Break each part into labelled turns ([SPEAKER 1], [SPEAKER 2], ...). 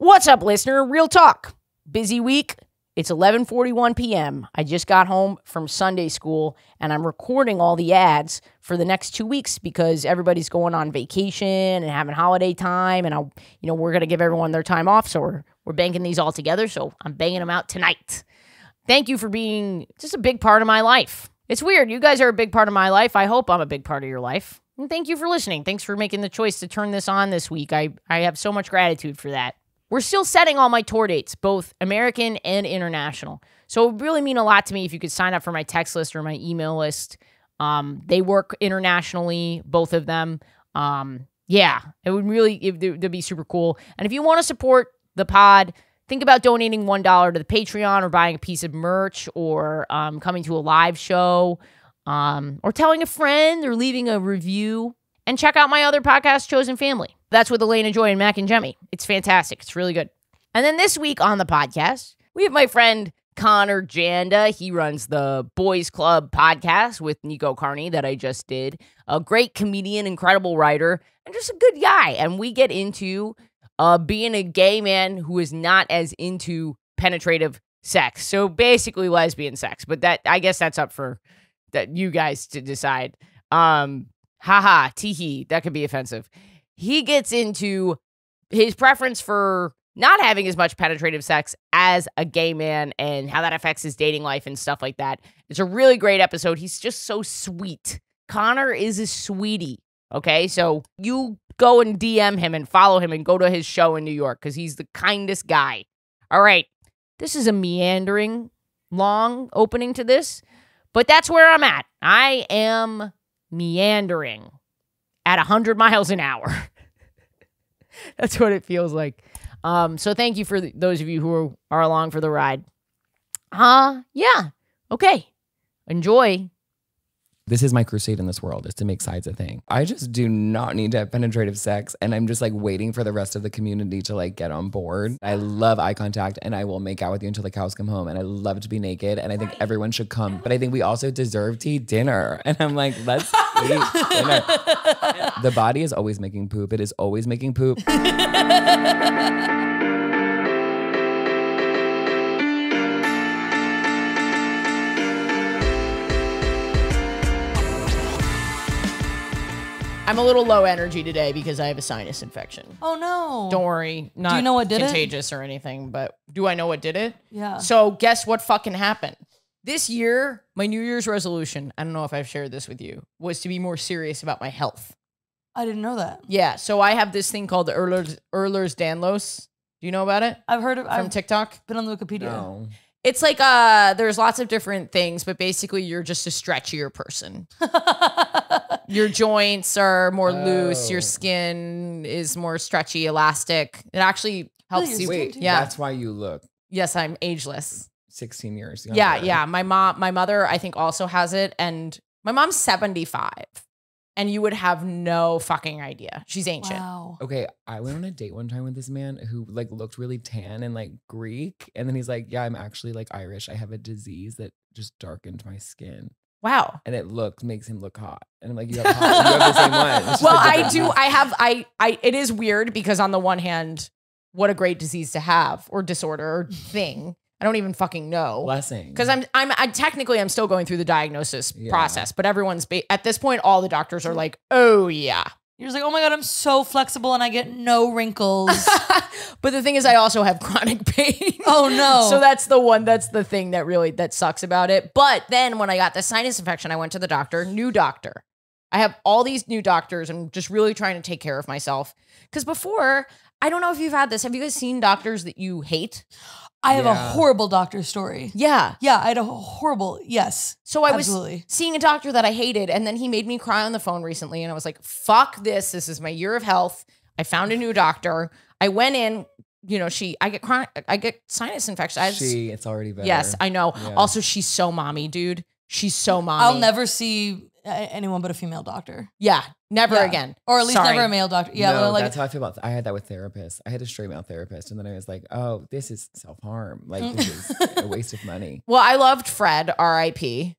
[SPEAKER 1] What's up, listener? Real talk. Busy week. It's 11:41 p.m. I just got home from Sunday school and I'm recording all the ads for the next 2 weeks because everybody's going on vacation and having holiday time and I you know, we're going to give everyone their time off, so we're we're banking these all together, so I'm banging them out tonight. Thank you for being just a big part of my life. It's weird. You guys are a big part of my life. I hope I'm a big part of your life. And thank you for listening. Thanks for making the choice to turn this on this week. I I have so much gratitude for that. We're still setting all my tour dates, both American and international. So it would really mean a lot to me if you could sign up for my text list or my email list. Um, they work internationally, both of them. Um, yeah, it would really it, would be super cool. And if you want to support the pod, think about donating one dollar to the Patreon or buying a piece of merch or um, coming to a live show um, or telling a friend or leaving a review. And check out my other podcast, Chosen Family. That's with Elena Joy and Mac and Jemmy. It's fantastic. It's really good. And then this week on the podcast, we have my friend Conor Janda. He runs the Boys Club podcast with Nico Carney that I just did. A great comedian, incredible writer, and just a good guy. And we get into uh, being a gay man who is not as into penetrative sex. So basically lesbian sex. But that I guess that's up for that you guys to decide. Um, haha, teehee, that could be offensive he gets into his preference for not having as much penetrative sex as a gay man and how that affects his dating life and stuff like that. It's a really great episode. He's just so sweet. Conor is a sweetie. Okay. So you go and DM him and follow him and go to his show in New York because he's the kindest guy. All right. This is a meandering, long opening to this, but that's where I'm at. I am meandering at 100 miles an hour. That's what it feels like. Um, so thank you for those of you who are, are along for the ride. Uh, yeah. Okay. Enjoy.
[SPEAKER 2] This is my crusade in this world is to make sides a thing. I just do not need to have penetrative sex and I'm just like waiting for the rest of the community to like get on board. I love eye contact and I will make out with you until the cows come home and I love to be naked and I think everyone should come. But I think we also deserve to eat dinner. And I'm like, let's eat dinner. the body is always making poop. It is always making poop.
[SPEAKER 1] I'm a little low energy today because I have a sinus infection.
[SPEAKER 3] Oh no.
[SPEAKER 1] Don't worry, not
[SPEAKER 3] do you know what did
[SPEAKER 1] contagious it? or anything, but do I know what did it?
[SPEAKER 3] Yeah.
[SPEAKER 1] So guess what fucking happened? This year, my New Year's resolution, I don't know if I've shared this with you, was to be more serious about my health.
[SPEAKER 3] I didn't know that.
[SPEAKER 1] Yeah. So I have this thing called the Ehlers, Ehlers Danlos. Do you know about it?
[SPEAKER 3] I've heard of
[SPEAKER 1] from
[SPEAKER 3] I've
[SPEAKER 1] TikTok.
[SPEAKER 3] Been on the Wikipedia.
[SPEAKER 2] No.
[SPEAKER 1] It's like uh there's lots of different things, but basically you're just a stretchier person. your joints are more oh. loose, your oh. skin is more stretchy, elastic. It actually helps you.
[SPEAKER 2] Wait, yeah. That's why you look.
[SPEAKER 1] Yes, I'm ageless.
[SPEAKER 2] 16 years.
[SPEAKER 1] Younger. Yeah, yeah. My mom, my mother, I think also has it. And my mom's 75 and you would have no fucking idea. She's ancient.
[SPEAKER 3] Wow.
[SPEAKER 2] Okay, I went on a date one time with this man who like looked really tan and like Greek, and then he's like, "Yeah, I'm actually like Irish. I have a disease that just darkened my skin."
[SPEAKER 1] Wow.
[SPEAKER 2] And it looks makes him look hot. And I'm like, you have, hot, you have the same one.
[SPEAKER 1] Well, I do. I have. I. I. It is weird because on the one hand, what a great disease to have or disorder or thing. I don't even fucking know.
[SPEAKER 2] Blessing.
[SPEAKER 1] Because I'm, I'm, I, technically, I'm still going through the diagnosis yeah. process, but everyone's, ba- at this point, all the doctors are mm-hmm. like, oh, yeah.
[SPEAKER 3] You're just like, oh my God, I'm so flexible and I get no wrinkles.
[SPEAKER 1] but the thing is, I also have chronic pain.
[SPEAKER 3] Oh no.
[SPEAKER 1] so that's the one, that's the thing that really, that sucks about it. But then when I got the sinus infection, I went to the doctor, new doctor. I have all these new doctors. I'm just really trying to take care of myself. Because before, I don't know if you've had this. Have you guys seen doctors that you hate?
[SPEAKER 3] I have yeah. a horrible doctor story.
[SPEAKER 1] Yeah.
[SPEAKER 3] Yeah, I had a horrible, yes.
[SPEAKER 1] So I absolutely. was seeing a doctor that I hated, and then he made me cry on the phone recently, and I was like, fuck this. This is my year of health. I found a new doctor. I went in, you know, she, I get chronic, I get sinus infection. I
[SPEAKER 2] she, it's already better.
[SPEAKER 1] Yes, I know. Yeah. Also, she's so mommy, dude. She's so mommy.
[SPEAKER 3] I'll never see anyone but a female doctor.
[SPEAKER 1] Yeah, never
[SPEAKER 3] yeah.
[SPEAKER 1] again.
[SPEAKER 3] Or at least
[SPEAKER 1] Sorry.
[SPEAKER 3] never a male doctor. Yeah,
[SPEAKER 2] no,
[SPEAKER 3] like,
[SPEAKER 2] that's how I feel about. Th- I had that with therapists. I had a straight male therapist, and then I was like, "Oh, this is self harm. Like this is a waste of money."
[SPEAKER 1] Well, I loved Fred, R.I.P.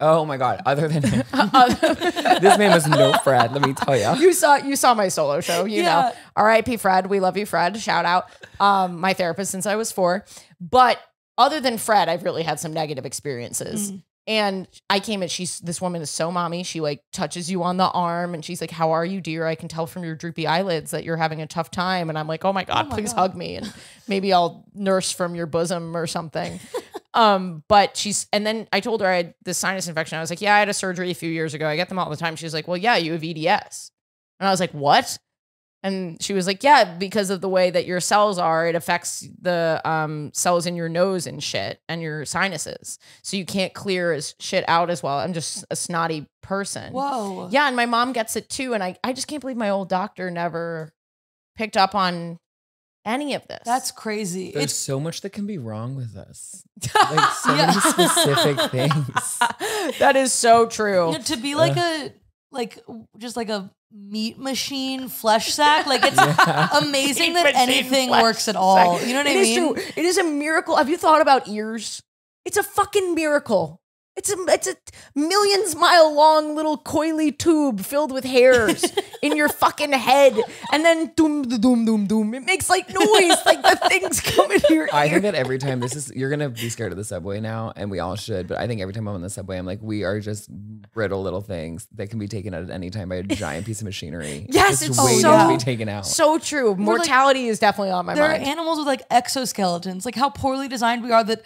[SPEAKER 2] Oh my god! Other than this man was no Fred. Let me tell you.
[SPEAKER 1] you saw you saw my solo show, you
[SPEAKER 3] Yeah.
[SPEAKER 1] know. R.I.P. Fred. We love you, Fred. Shout out. Um, my therapist since I was four. But other than Fred, I've really had some negative experiences.
[SPEAKER 3] Mm.
[SPEAKER 1] And I came in, she's this woman is so mommy. She like touches you on the arm and she's like, How are you, dear? I can tell from your droopy eyelids that you're having a tough time. And I'm like, Oh my God,
[SPEAKER 3] my
[SPEAKER 1] please
[SPEAKER 3] God.
[SPEAKER 1] hug me. And maybe I'll nurse from your bosom or something. um, but she's and then I told her I had this sinus infection. I was like, Yeah, I had a surgery a few years ago. I get them all the time. She's like, Well, yeah, you have EDS. And I was like, What? And she was like, Yeah, because of the way that your cells are, it affects the um, cells in your nose and shit and your sinuses. So you can't clear as shit out as well. I'm just a snotty person.
[SPEAKER 3] Whoa.
[SPEAKER 1] Yeah, and my mom gets it too. And I, I just can't believe my old doctor never picked up on any of this.
[SPEAKER 3] That's crazy.
[SPEAKER 2] There's
[SPEAKER 3] It's
[SPEAKER 2] so much that can be wrong with us. Like so many specific things.
[SPEAKER 1] that is so true.
[SPEAKER 3] you know, to be like a like just like a meat machine flesh sack. Like it's
[SPEAKER 2] Yeah.
[SPEAKER 3] amazing
[SPEAKER 1] Meat
[SPEAKER 3] that anything works at all. You know what I
[SPEAKER 1] It is
[SPEAKER 3] mean?
[SPEAKER 1] true. It is a miracle. Have you thought about ears? It's a fucking miracle. It's a it's a millions mile long little coily tube filled with hairs in your fucking head, and then doom doom doom doom. It makes like noise, like the things come in your
[SPEAKER 2] I
[SPEAKER 1] ear.
[SPEAKER 2] think that every time this is, you're gonna be scared of the subway now, and we all should. But I think every time I'm on the subway, I'm like, we are just brittle little things that can be taken out at any time by a giant piece of machinery.
[SPEAKER 1] Yes,
[SPEAKER 2] just
[SPEAKER 1] it's
[SPEAKER 2] waiting
[SPEAKER 3] so-
[SPEAKER 2] to be taken out.
[SPEAKER 1] so true. Mortality is definitely on my
[SPEAKER 3] there
[SPEAKER 1] mind.
[SPEAKER 3] are animals with like exoskeletons. Like how poorly designed we are that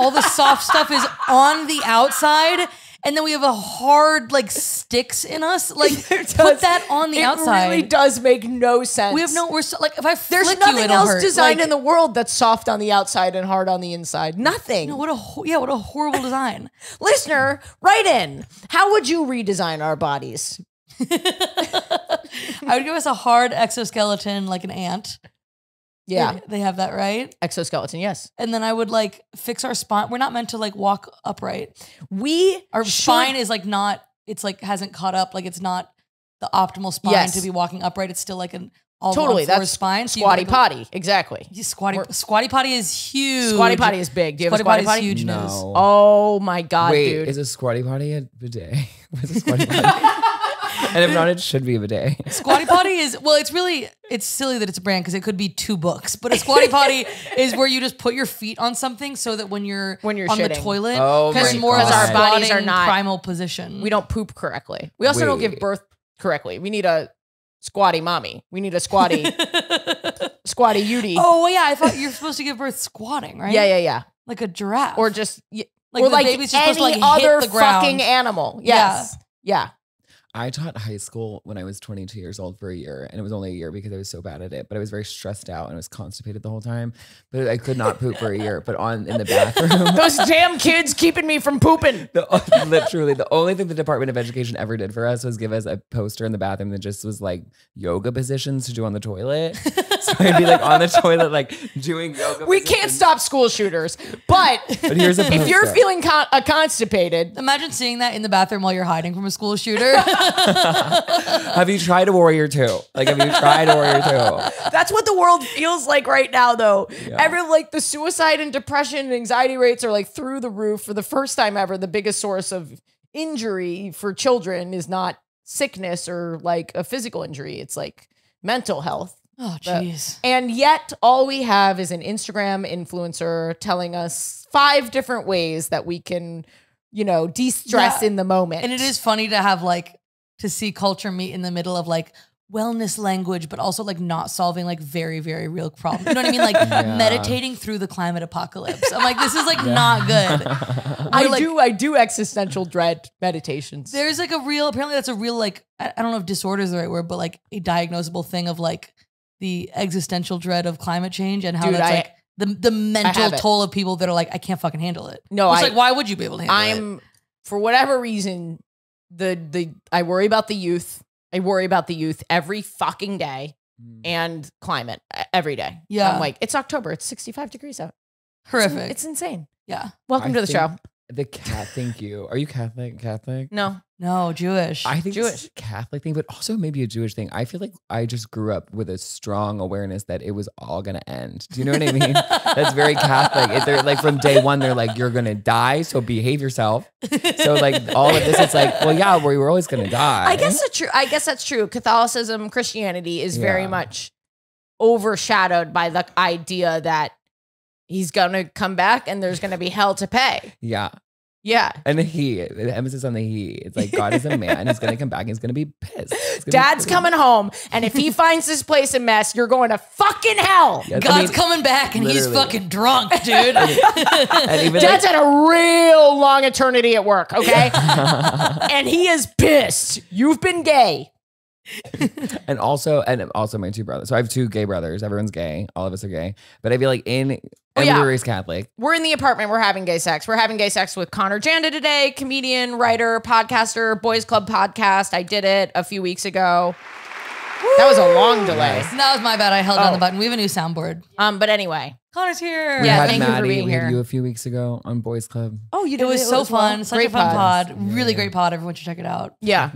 [SPEAKER 3] all the soft stuff is on the outside. And then we have a hard like sticks in us. Like
[SPEAKER 1] It
[SPEAKER 3] put that on the
[SPEAKER 1] it
[SPEAKER 3] outside.
[SPEAKER 1] It really does make no sense.
[SPEAKER 3] we have no. We're so, like if I
[SPEAKER 1] There's nothing else
[SPEAKER 3] hurt.
[SPEAKER 1] designed
[SPEAKER 3] Like,
[SPEAKER 1] in the world that's soft on the outside and hard on the inside. Nothing.
[SPEAKER 3] No, what a yeah, what a horrible design.
[SPEAKER 1] Listener, write in. How would you redesign our bodies?
[SPEAKER 3] I would give us a hard exoskeleton like an ant.
[SPEAKER 1] Yeah.
[SPEAKER 3] They, they have that right.
[SPEAKER 1] Exoskeleton, yes.
[SPEAKER 3] And then I would like fix our spine. We're not meant to like walk upright.
[SPEAKER 1] We
[SPEAKER 3] Our
[SPEAKER 1] should-
[SPEAKER 3] spine is like not. It's like hasn't caught up. Like it's not the optimal spine
[SPEAKER 1] Yes.
[SPEAKER 3] to be walking upright. It's still like an all
[SPEAKER 1] totally
[SPEAKER 3] four
[SPEAKER 1] that's
[SPEAKER 3] spine. So
[SPEAKER 1] squatty
[SPEAKER 3] gotta go-
[SPEAKER 1] potty. Exactly.
[SPEAKER 3] Yeah, squatty
[SPEAKER 1] We're-
[SPEAKER 3] squatty potty is huge.
[SPEAKER 1] Squatty potty is big. Do you have
[SPEAKER 3] Squatty
[SPEAKER 1] a squatty
[SPEAKER 3] potty
[SPEAKER 1] potty?
[SPEAKER 3] is huge news.
[SPEAKER 1] Oh my god,
[SPEAKER 2] Wait,
[SPEAKER 1] dude.
[SPEAKER 2] is a squatty potty a bidet? What's a squatty potty? And if not, it should be a bidet.
[SPEAKER 3] Squatty potty is well, it's really it's silly that it's a brand because it could be two books. But a squatty potty is where you just put your feet on something so that when you're
[SPEAKER 1] When you're
[SPEAKER 3] on the
[SPEAKER 1] shitting.
[SPEAKER 3] toilet,
[SPEAKER 2] Oh
[SPEAKER 3] it's
[SPEAKER 2] my
[SPEAKER 3] more of
[SPEAKER 2] God.
[SPEAKER 1] Our bodies are not-
[SPEAKER 3] primal position.
[SPEAKER 1] we don't poop correctly. We also don't give
[SPEAKER 2] Wait.
[SPEAKER 1] birth correctly. We need a squatty mommy. We need a squatty squatty Yudi.
[SPEAKER 3] oh yeah, I thought you're supposed to give birth squatting, right?
[SPEAKER 1] yeah, yeah, yeah.
[SPEAKER 3] like a giraffe,
[SPEAKER 1] Or just y-
[SPEAKER 3] like
[SPEAKER 1] or
[SPEAKER 3] the
[SPEAKER 1] like
[SPEAKER 3] baby's
[SPEAKER 1] any
[SPEAKER 3] just supposed to like
[SPEAKER 1] other
[SPEAKER 3] hit the ground.
[SPEAKER 1] fucking animal. Yes. Yeah.
[SPEAKER 2] I taught high school when I was 22 years old for a year, and it was only a year because I was so bad at it. But I was very stressed out and I was constipated the whole time. But I could not poop for a year. But on in the bathroom,
[SPEAKER 1] Those damn kids keeping me from pooping.
[SPEAKER 2] the, literally the only thing the Department of Education ever did for us was give us a poster in the bathroom that just was like yoga positions to do on the toilet. so I'd be like on the toilet, like doing yoga.
[SPEAKER 1] We can't stop school shooters. But
[SPEAKER 2] But here's a
[SPEAKER 1] if you're feeling con- uh, constipated,
[SPEAKER 3] Imagine seeing that in the bathroom while you're hiding from a school shooter.
[SPEAKER 2] Have you tried a warrior two? Like, have you tried a warrior two?
[SPEAKER 1] That's what the world feels like right now, though. Every like the suicide and depression and anxiety rates are like through the roof for the first time ever. The biggest source of injury for children is not sickness or like a physical injury. It's like mental health.
[SPEAKER 3] oh jeez.
[SPEAKER 1] And yet, all we have is an Instagram influencer telling us five different ways that we can, you know, de stress
[SPEAKER 3] Yeah.
[SPEAKER 1] in the moment.
[SPEAKER 3] And it is funny to have like to see culture meet in the middle of like wellness language, but also like not solving like very, very real problems. You know what I mean? Like
[SPEAKER 2] Yeah.
[SPEAKER 3] meditating through the climate apocalypse. I'm like, this is like not good.
[SPEAKER 1] I
[SPEAKER 3] We're, like-
[SPEAKER 1] do, I do existential dread meditations.
[SPEAKER 3] There's like a real, apparently that's a real like, I, I don't know if disorder is the right word, but like a diagnosable thing of like the existential dread of climate change and how
[SPEAKER 1] Dude,
[SPEAKER 3] that's
[SPEAKER 1] I-
[SPEAKER 3] like the, the mental
[SPEAKER 1] have it.
[SPEAKER 3] toll of people that are like, I can't fucking handle it.
[SPEAKER 1] No,
[SPEAKER 3] Which,
[SPEAKER 1] I-
[SPEAKER 3] like, why would you be able to handle it?
[SPEAKER 1] I'm for whatever reason, the the I worry about the youth. I worry about the youth every fucking day mm. and climate every day.
[SPEAKER 3] Yeah.
[SPEAKER 1] I'm like, it's October. It's 65 degrees out.
[SPEAKER 3] Horrific.
[SPEAKER 1] it's insane.
[SPEAKER 3] yeah.
[SPEAKER 1] Welcome
[SPEAKER 2] I
[SPEAKER 1] to the show.
[SPEAKER 2] The cat. Thank you. Are you Catholic? Catholic?
[SPEAKER 1] No,
[SPEAKER 3] No, Jewish.
[SPEAKER 2] I think
[SPEAKER 1] Jewish.
[SPEAKER 2] it's a Catholic thing, but also maybe a Jewish thing. I feel like I just grew up with a strong awareness that it was all gonna end. Do you know what I mean? That's very Catholic. If they're like from day one, they're like, you're gonna die, so behave yourself. So like all of this, it's like, well, yeah, we were always gonna die.
[SPEAKER 1] I guess that's true. I guess that's true. Catholicism, Christianity is very
[SPEAKER 2] Yeah.
[SPEAKER 1] much overshadowed by the idea that he's gonna come back and there's gonna be hell to pay.
[SPEAKER 2] Yeah.
[SPEAKER 1] Yeah.
[SPEAKER 2] And the he, the emphasis on the he. It's like God is a man. He's gonna come back. He's gonna be pissed. He's gonna be
[SPEAKER 1] Dad's
[SPEAKER 2] pissed.
[SPEAKER 1] coming home, and if he finds this place a mess, you're going to fucking hell.
[SPEAKER 2] Yes, I
[SPEAKER 3] God's
[SPEAKER 2] mean,
[SPEAKER 3] coming back and he's fucking drunk, dude.
[SPEAKER 2] and even
[SPEAKER 1] Dad's
[SPEAKER 2] like,
[SPEAKER 1] had a real long eternity at work, okay? and he is pissed. You've been gay.
[SPEAKER 2] and also and also my two brothers. So I have two gay brothers. Everyone's gay. All of us are gay. But I feel like in
[SPEAKER 1] Oh, yeah.
[SPEAKER 2] we were raised Catholic.
[SPEAKER 1] We're in the apartment. We're having gay sex. We're having gay sex with Conor Janda today, comedian, writer, podcaster, Boys Club podcast. I did it a few weeks ago. That was a long delay.
[SPEAKER 3] that was my bad. I held down
[SPEAKER 1] Oh.
[SPEAKER 3] the button. We have a new soundboard.
[SPEAKER 1] Um, but anyway.
[SPEAKER 3] Conor's here.
[SPEAKER 2] We
[SPEAKER 1] Yeah,
[SPEAKER 2] had
[SPEAKER 1] thank you for being
[SPEAKER 2] we had
[SPEAKER 1] here.
[SPEAKER 2] you a few weeks ago on Boys Club.
[SPEAKER 1] Oh, you did.
[SPEAKER 3] It was so fun. Such a fun pod.
[SPEAKER 2] Yeah,
[SPEAKER 3] Really
[SPEAKER 2] yeah.
[SPEAKER 3] great pod. Everyone should check it out.
[SPEAKER 1] Yeah.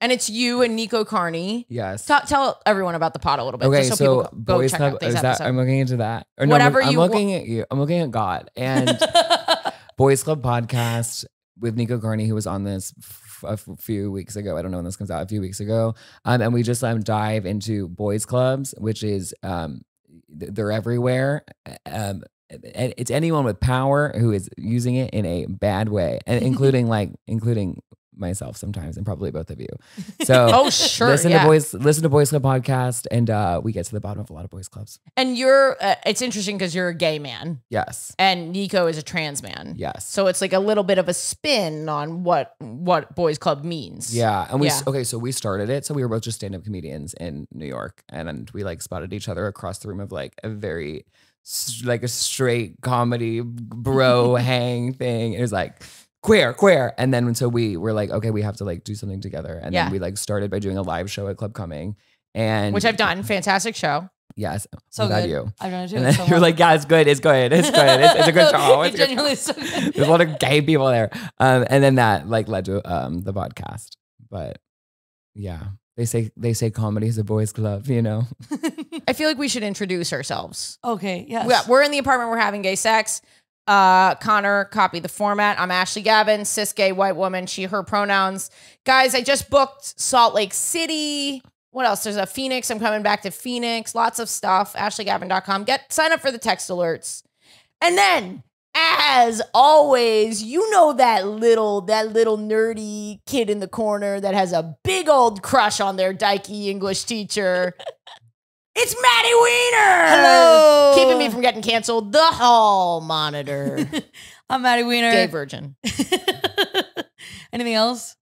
[SPEAKER 1] And it's you and Nico Carney.
[SPEAKER 2] Yes.
[SPEAKER 1] Tell everyone about the pod a little bit.
[SPEAKER 2] Okay,
[SPEAKER 1] so,
[SPEAKER 2] so,
[SPEAKER 1] people go
[SPEAKER 2] Boys
[SPEAKER 1] check
[SPEAKER 2] Club
[SPEAKER 1] out these
[SPEAKER 2] is that. I'm looking into that. Or no,
[SPEAKER 1] Whatever
[SPEAKER 2] I'm, I'm looking at you. I'm looking at God and Boys Club podcast with Nico Carney, who was on this f- a few weeks ago. I don't know when this comes out. A few weeks ago, um, and we just um, dive into boys clubs, which is um, they're everywhere. Um, it's anyone with power who is using it in a bad way, and including like including myself sometimes, and probably both of you. So
[SPEAKER 1] Oh, sure.
[SPEAKER 2] listen
[SPEAKER 1] yeah.
[SPEAKER 2] to boys listen to boys club podcast and uh we get to the bottom of a lot of boys clubs
[SPEAKER 1] And you're, uh, it's interesting because you're a gay man
[SPEAKER 2] yes
[SPEAKER 1] and Nico is a trans man.
[SPEAKER 2] yes
[SPEAKER 1] So it's like a little bit of a spin on what what Boys Club means.
[SPEAKER 2] yeah and we
[SPEAKER 1] Yeah.
[SPEAKER 2] okay so we started it so we were both just stand-up comedians in new york and, we like spotted each other across the room of like a very like a straight comedy bro hang thing it was like queer queer and then so we were like okay we have to like do something together and
[SPEAKER 1] Yeah.
[SPEAKER 2] then we like started by doing a live show at Club Cumming and
[SPEAKER 1] Which I've done. Fantastic show.
[SPEAKER 2] yes
[SPEAKER 3] So
[SPEAKER 2] glad
[SPEAKER 3] good.
[SPEAKER 2] you
[SPEAKER 3] I've done it too.
[SPEAKER 2] and then
[SPEAKER 3] so
[SPEAKER 2] you're
[SPEAKER 3] well.
[SPEAKER 2] like yeah it's good it's good it's good it's, it's a good show it's
[SPEAKER 3] It
[SPEAKER 2] good
[SPEAKER 3] genuinely is so good.
[SPEAKER 2] There's a lot of gay people there. Um, and then that like led to um the podcast. But yeah, they say they say comedy is a boys' club, you know.
[SPEAKER 1] I feel like we should introduce ourselves.
[SPEAKER 3] okay, yes.
[SPEAKER 1] Yeah, we're in the apartment. We're having gay sex. Uh, Conor, copy the format. I'm Ashley Gavin, cis gay white woman. She, her pronouns. Guys, I just booked Salt Lake City. What else? There's a Phoenix. I'm coming back to Phoenix. Lots of stuff. AshleyGavin.com. Get sign up for the text alerts. And then, as always, you know that little that little nerdy kid in the corner that has a big old crush on their dykey English teacher. it's Maddie Wiener.
[SPEAKER 3] Hello.
[SPEAKER 1] Keeping me from getting canceled. The Hall Monitor.
[SPEAKER 3] I'm Maddie Wiener.
[SPEAKER 1] Gay virgin.
[SPEAKER 3] Anything else?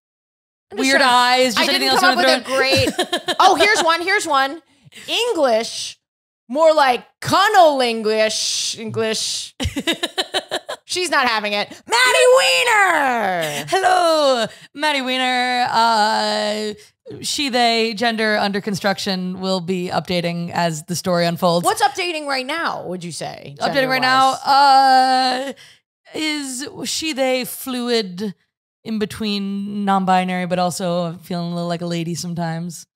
[SPEAKER 1] Just
[SPEAKER 3] Weird
[SPEAKER 1] trying-
[SPEAKER 3] eyes. Just
[SPEAKER 1] I
[SPEAKER 3] anything
[SPEAKER 1] didn't
[SPEAKER 3] else
[SPEAKER 1] come
[SPEAKER 3] you
[SPEAKER 1] up with
[SPEAKER 3] wanna
[SPEAKER 1] a
[SPEAKER 3] throw
[SPEAKER 1] great. Oh, here's one. Here's one. English, more like Cunnel English. English. She's not having it. Maddie Wiener.
[SPEAKER 3] Hello, Maddie Wiener. Uh, she, they, gender under construction will be updating as the story unfolds.
[SPEAKER 1] What's updating right now? Would you say?
[SPEAKER 3] updating right now? Uh, is she, they fluid in between non-binary, but also feeling a little like a lady sometimes.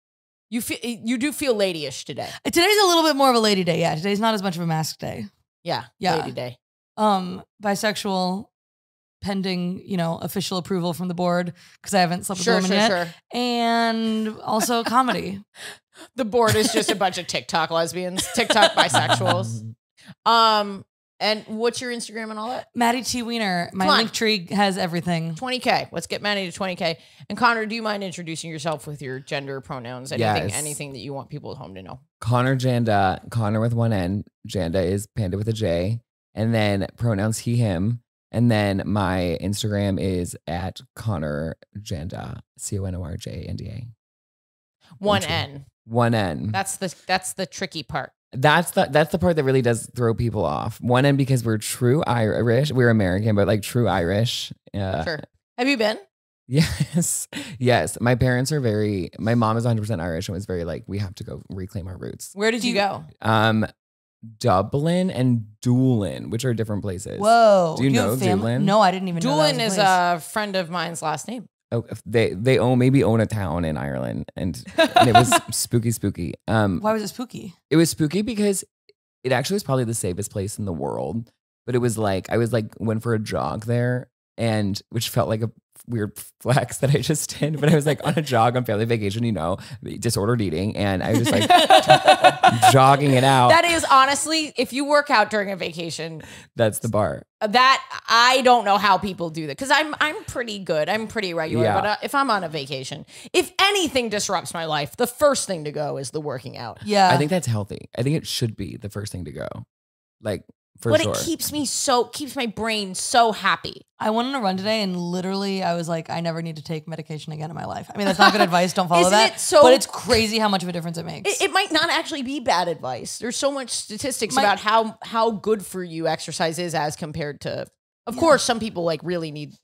[SPEAKER 1] you feel you do feel ladyish today.
[SPEAKER 3] Today's a little bit more of a lady day. Yeah, today's not as much of a mask day.
[SPEAKER 1] Yeah.
[SPEAKER 3] Yeah.
[SPEAKER 1] Lady day.
[SPEAKER 3] Um, bisexual, pending, you know, official approval from the board because I haven't slept with a
[SPEAKER 1] Sure,
[SPEAKER 3] woman
[SPEAKER 1] sure,
[SPEAKER 3] yet,
[SPEAKER 1] sure.
[SPEAKER 3] and also comedy.
[SPEAKER 1] The board is just a bunch of TikTok lesbians, TikTok bisexuals. Um, and what's your Instagram and all that?
[SPEAKER 3] Maddie T Wiener, my link tree has everything.
[SPEAKER 1] 20k. Let's get Manny to 20k. And Conor, do you mind introducing yourself with your gender pronouns? Anything,
[SPEAKER 2] Yes.
[SPEAKER 1] anything that you want people at home to know?
[SPEAKER 2] Conor Janda, Conor with one N. Janda is Panda with a J. And then pronouns he, him. And then my Instagram is at Conor Janda, C O N O R J N D A.
[SPEAKER 1] One N.
[SPEAKER 2] One N.
[SPEAKER 1] That's the that's the tricky part.
[SPEAKER 2] That's the that's the part that really does throw people off. One N because we're true Irish. We're American, but like true Irish. Uh,
[SPEAKER 1] Sure. Have you been?
[SPEAKER 2] Yes. Yes. My parents are very my mom is 100% Irish and was very like we have to go reclaim our roots.
[SPEAKER 1] Where did you
[SPEAKER 3] you-
[SPEAKER 1] go?
[SPEAKER 2] Um Dublin and Doolin, which are different places.
[SPEAKER 3] Whoa.
[SPEAKER 2] Do you
[SPEAKER 3] have
[SPEAKER 2] know? Doolin?
[SPEAKER 3] No, I didn't even know.
[SPEAKER 1] Doolin is a friend of mine's last name.
[SPEAKER 2] Oh, they they own maybe own a town in Ireland, and, and it was spooky, spooky. Um,
[SPEAKER 3] Why was it spooky?
[SPEAKER 2] it was spooky because it actually was probably the safest place in the world. But it was like I was like went for a jog there, and which felt like a weird flex that I just did. But I was like on a jog on family vacation, you know, disordered eating, and I was just like jogging it out.
[SPEAKER 1] That is honestly, if you work out during a vacation,
[SPEAKER 2] That's the bar.
[SPEAKER 1] that I don't know how people do that because I'm I'm pretty good. I'm pretty regular.
[SPEAKER 2] Yeah.
[SPEAKER 1] But uh, if I'm on a vacation, if anything disrupts my life, the first thing to go is the working out.
[SPEAKER 3] Yeah.
[SPEAKER 2] I think that's healthy. I think it should be the first thing to go, like for
[SPEAKER 1] but
[SPEAKER 2] sure.
[SPEAKER 1] it keeps me so keeps my brain so happy.
[SPEAKER 3] I went on a run today and literally I was like, I never need to take medication again in my life. I mean, that's not good advice. Don't follow
[SPEAKER 1] Isn't
[SPEAKER 3] that.
[SPEAKER 1] it so-
[SPEAKER 3] but it's crazy how much of a difference it makes.
[SPEAKER 1] It, it might not actually be bad advice. There's so much statistics
[SPEAKER 3] My-
[SPEAKER 1] about how how good for you exercise is as compared to. Of course, some people like really need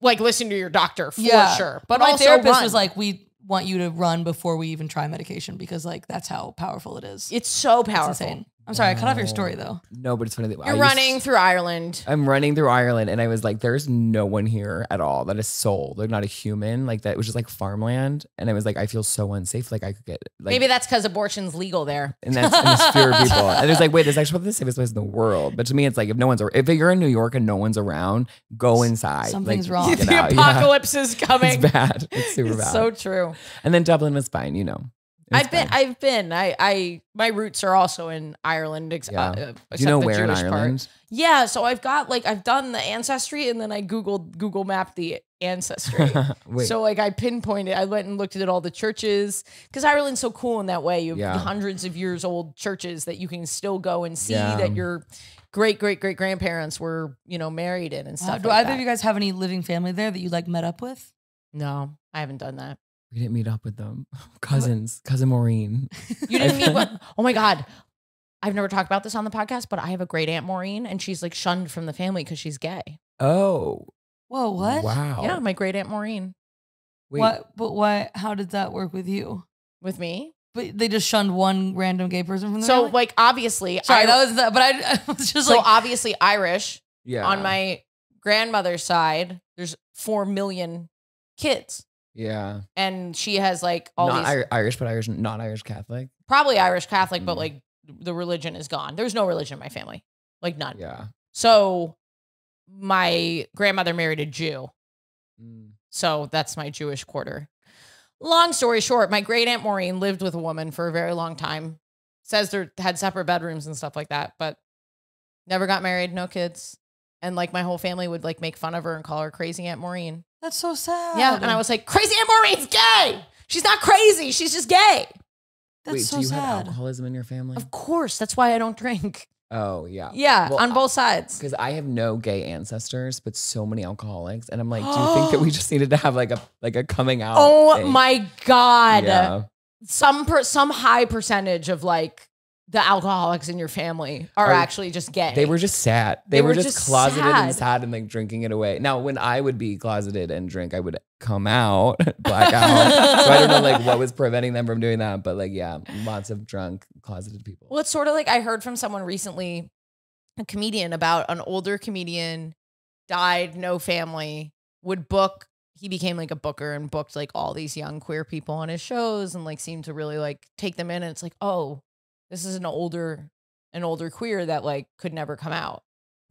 [SPEAKER 1] like listen to your doctor for
[SPEAKER 3] yeah.
[SPEAKER 1] sure. But
[SPEAKER 3] my
[SPEAKER 1] also
[SPEAKER 3] therapist
[SPEAKER 1] run.
[SPEAKER 3] was like, we want you to run before we even try medication because like that's how powerful it is.
[SPEAKER 1] it's so
[SPEAKER 3] It's
[SPEAKER 1] powerful.
[SPEAKER 3] insane. I'm sorry, I cut off your story um, though.
[SPEAKER 2] no, but it's funny that I
[SPEAKER 1] You're
[SPEAKER 2] used-
[SPEAKER 1] running through Ireland.
[SPEAKER 2] I'm running through Ireland and I was like, there's no one here at all that is soul. They're not a human. Like that was just like farmland. And I was like, I feel so unsafe. Like I could get like
[SPEAKER 1] Maybe that's because abortion's legal there.
[SPEAKER 2] and that's in this fear of people. And it's like, wait, it's actually the safest place in the world. But to me, it's like if no one's ar- if you're in New York and no one's around, go inside.
[SPEAKER 3] Something's
[SPEAKER 2] like,
[SPEAKER 3] wrong.
[SPEAKER 2] Get
[SPEAKER 1] the
[SPEAKER 2] out. Yeah.
[SPEAKER 1] apocalypse is coming.
[SPEAKER 2] It's bad. It's super
[SPEAKER 1] It's
[SPEAKER 2] bad.
[SPEAKER 1] so true.
[SPEAKER 2] and then Dublin was fine, you know. It
[SPEAKER 1] I've been.
[SPEAKER 2] fine.
[SPEAKER 1] I've been. I. I. My roots are also in Ireland. Ex-
[SPEAKER 2] Yeah.
[SPEAKER 1] uh,
[SPEAKER 2] Do you
[SPEAKER 1] except
[SPEAKER 2] know
[SPEAKER 1] the
[SPEAKER 2] where in
[SPEAKER 1] Jewish part.
[SPEAKER 2] Ireland?
[SPEAKER 1] Yeah. So I've got like I've done the ancestry, and then I googled Google Mapped the ancestry.
[SPEAKER 2] Wait.
[SPEAKER 1] So like I pinpointed, I went and looked at all the churches because Ireland's so cool in that way. You have
[SPEAKER 2] Yeah.
[SPEAKER 1] hundreds of years old churches that you can still go and see
[SPEAKER 2] Yeah.
[SPEAKER 1] that your great great great grandparents were you know married in and
[SPEAKER 3] Wow.
[SPEAKER 1] stuff.
[SPEAKER 3] Do
[SPEAKER 1] like
[SPEAKER 3] either
[SPEAKER 1] that.
[SPEAKER 3] of you guys have any living family there that you like met up with?
[SPEAKER 1] No, I haven't done that.
[SPEAKER 2] We didn't meet up with them. Cousins, cousin Maureen.
[SPEAKER 1] You didn't meet what? Oh my god. I've never talked about this on the podcast, but I have a great aunt Maureen, and she's like shunned from the family because she's gay.
[SPEAKER 2] Oh.
[SPEAKER 3] Whoa, what?
[SPEAKER 2] Wow.
[SPEAKER 1] Yeah, my great aunt Maureen
[SPEAKER 2] Wait,
[SPEAKER 3] What? But why? How did that work with you?
[SPEAKER 1] with me.
[SPEAKER 3] But they just shunned one random gay person from the
[SPEAKER 1] So
[SPEAKER 3] family?
[SPEAKER 1] like obviously,
[SPEAKER 3] Sorry,
[SPEAKER 1] I-
[SPEAKER 3] that was that. But I, I was just
[SPEAKER 1] so
[SPEAKER 3] like,
[SPEAKER 1] obviously Irish
[SPEAKER 2] yeah.
[SPEAKER 1] on my grandmother's side. There's four million kids,
[SPEAKER 2] Yeah.
[SPEAKER 1] and she has like all
[SPEAKER 2] not
[SPEAKER 1] these
[SPEAKER 2] Irish, but Irish, not Irish Catholic.
[SPEAKER 1] probably Irish Catholic, but
[SPEAKER 2] Mm.
[SPEAKER 1] like the religion is gone. There's no religion in my family, like none.
[SPEAKER 2] Yeah.
[SPEAKER 1] So my grandmother married a Jew.
[SPEAKER 2] Mm.
[SPEAKER 1] So that's my Jewish quarter. Long story short, my great aunt Maureen lived with a woman for a very long time. Says they had separate bedrooms and stuff like that, but never got married, no kids. And like my whole family would like make fun of her and call her crazy Aunt Maureen.
[SPEAKER 3] That's so sad.
[SPEAKER 1] Yeah. And I was like, crazy Aunt Maureen's gay. She's not crazy. She's just gay.
[SPEAKER 3] that's
[SPEAKER 2] Wait,
[SPEAKER 3] so
[SPEAKER 2] do you have alcoholism in your family?
[SPEAKER 1] Of course. That's why I don't drink.
[SPEAKER 2] Oh, yeah.
[SPEAKER 1] Yeah.
[SPEAKER 2] Well,
[SPEAKER 1] on both sides.
[SPEAKER 2] Because I have no gay ancestors, but so many alcoholics, and I'm like, do you think that we just needed to have like a like a coming out?
[SPEAKER 1] Oh
[SPEAKER 2] thing?
[SPEAKER 1] my God.
[SPEAKER 2] Yeah.
[SPEAKER 1] Some per, some high percentage of like the alcoholics in your family are
[SPEAKER 2] Are-
[SPEAKER 1] actually just gay.
[SPEAKER 2] They were just sad. They,
[SPEAKER 1] They
[SPEAKER 2] were,
[SPEAKER 1] were
[SPEAKER 2] just,
[SPEAKER 1] just
[SPEAKER 2] closeted and
[SPEAKER 1] sad.
[SPEAKER 2] sad and like drinking it away. Now, when I would be closeted and drink, I would come out, black out. so I don't know like what was preventing them from doing that, but like yeah, lots of drunk closeted people.
[SPEAKER 1] Well, it's sort of like I heard from someone recently, a comedian about an older comedian died, no family, would book. He became like a booker and booked like all these young queer people on his shows and like seemed to really like take them in. And it's like, oh, this is an older, an older queer that like could never come out.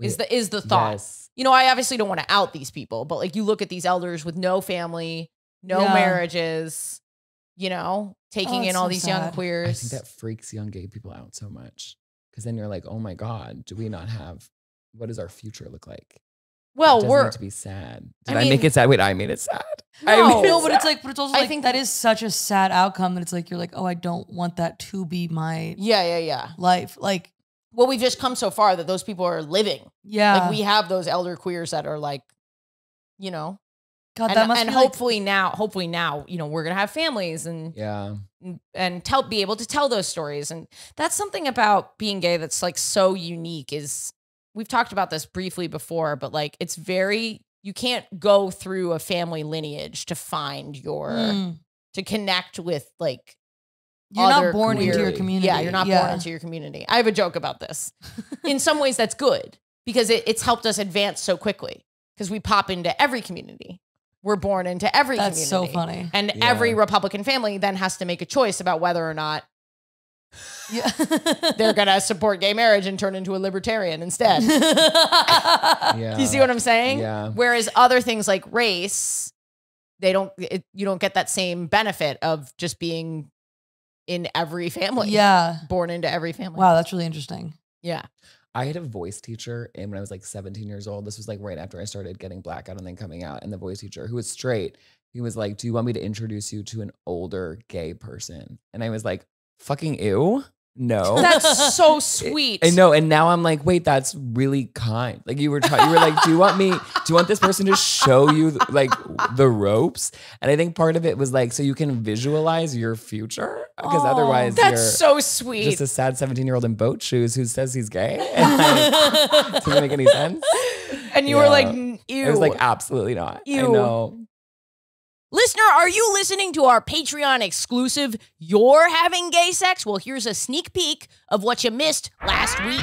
[SPEAKER 1] Is the is the thought?
[SPEAKER 2] Yes.
[SPEAKER 1] You know, I obviously don't want to out these people, but like you look at these elders with no family, no
[SPEAKER 3] Yeah.
[SPEAKER 1] marriages, you know, oh, taking
[SPEAKER 3] it's
[SPEAKER 1] in all
[SPEAKER 3] so
[SPEAKER 1] these young queers.
[SPEAKER 2] I think that freaks young gay people out so much because then you're like, oh my god, do we not have? What does our future look like?
[SPEAKER 1] Well, we're
[SPEAKER 2] need to be sad.
[SPEAKER 1] I
[SPEAKER 2] Did I, make it sad? Wait, I made it sad. I
[SPEAKER 1] No.
[SPEAKER 2] made it
[SPEAKER 3] No, but it's like, but it's also
[SPEAKER 1] I
[SPEAKER 3] like
[SPEAKER 1] think-
[SPEAKER 3] that is such a sad outcome that it's like you're like, oh, I don't want that to be my
[SPEAKER 1] yeah, yeah, yeah.
[SPEAKER 3] life. Like,
[SPEAKER 1] well, we've just come so far that those people are living.
[SPEAKER 3] yeah,
[SPEAKER 1] Like we have those elder queers that are like, you know,
[SPEAKER 3] God,
[SPEAKER 1] and,
[SPEAKER 3] that must
[SPEAKER 1] and
[SPEAKER 3] be like-
[SPEAKER 1] hopefully now, hopefully now, you know, we're gonna have families and
[SPEAKER 2] yeah.
[SPEAKER 1] and tell be able to tell those stories. And that's something about being gay that's like so unique. Is we've talked about this briefly before, but like it's very you can't go through a family lineage to find your
[SPEAKER 3] Mm.
[SPEAKER 1] to connect with like
[SPEAKER 3] you're not born into your community.
[SPEAKER 1] Yeah, you're not born into your community. I have a joke about this. In some ways, that's good because it, it's helped us advance so quickly because we pop into every community. We're born into every
[SPEAKER 3] That's so funny.
[SPEAKER 1] And
[SPEAKER 2] Yeah.
[SPEAKER 1] every Republican family then has to make a choice about whether or not
[SPEAKER 3] Yeah.
[SPEAKER 1] they're going to support gay marriage and turn into a libertarian instead.
[SPEAKER 2] Yeah.
[SPEAKER 1] you see what I'm saying?
[SPEAKER 2] Yeah.
[SPEAKER 1] Whereas other things like race, they don't it, you don't get that same benefit of just being in every family.
[SPEAKER 3] yeah.
[SPEAKER 1] Born into every family.
[SPEAKER 3] Wow, that's really interesting.
[SPEAKER 1] Yeah.
[SPEAKER 2] I had a voice teacher and when I was like 17 years old. This was like right after I started getting blackout and then coming out. And the voice teacher, who was straight, he was like, Do you want me to introduce you to an older gay person? And I was like, fucking ew. No.
[SPEAKER 1] That's so sweet.
[SPEAKER 2] I know, and now I'm like, wait, that's really kind. Like you were, trying, you were like, do you want me? Do you want this person to show you like the ropes? And I think part of it was like, so you can visualize your future, because otherwise
[SPEAKER 1] That's
[SPEAKER 2] you're
[SPEAKER 1] so sweet.
[SPEAKER 2] just a sad 17 year old in boat shoes who says he's gay. Like, doesn't make any sense.
[SPEAKER 1] and you were like, ew.
[SPEAKER 2] It was like, absolutely not. I
[SPEAKER 1] Ew.
[SPEAKER 2] know.
[SPEAKER 1] Listener, are you listening to our Patreon exclusive You're Having Gay Sex? Well, here's a sneak peek of what you missed last week.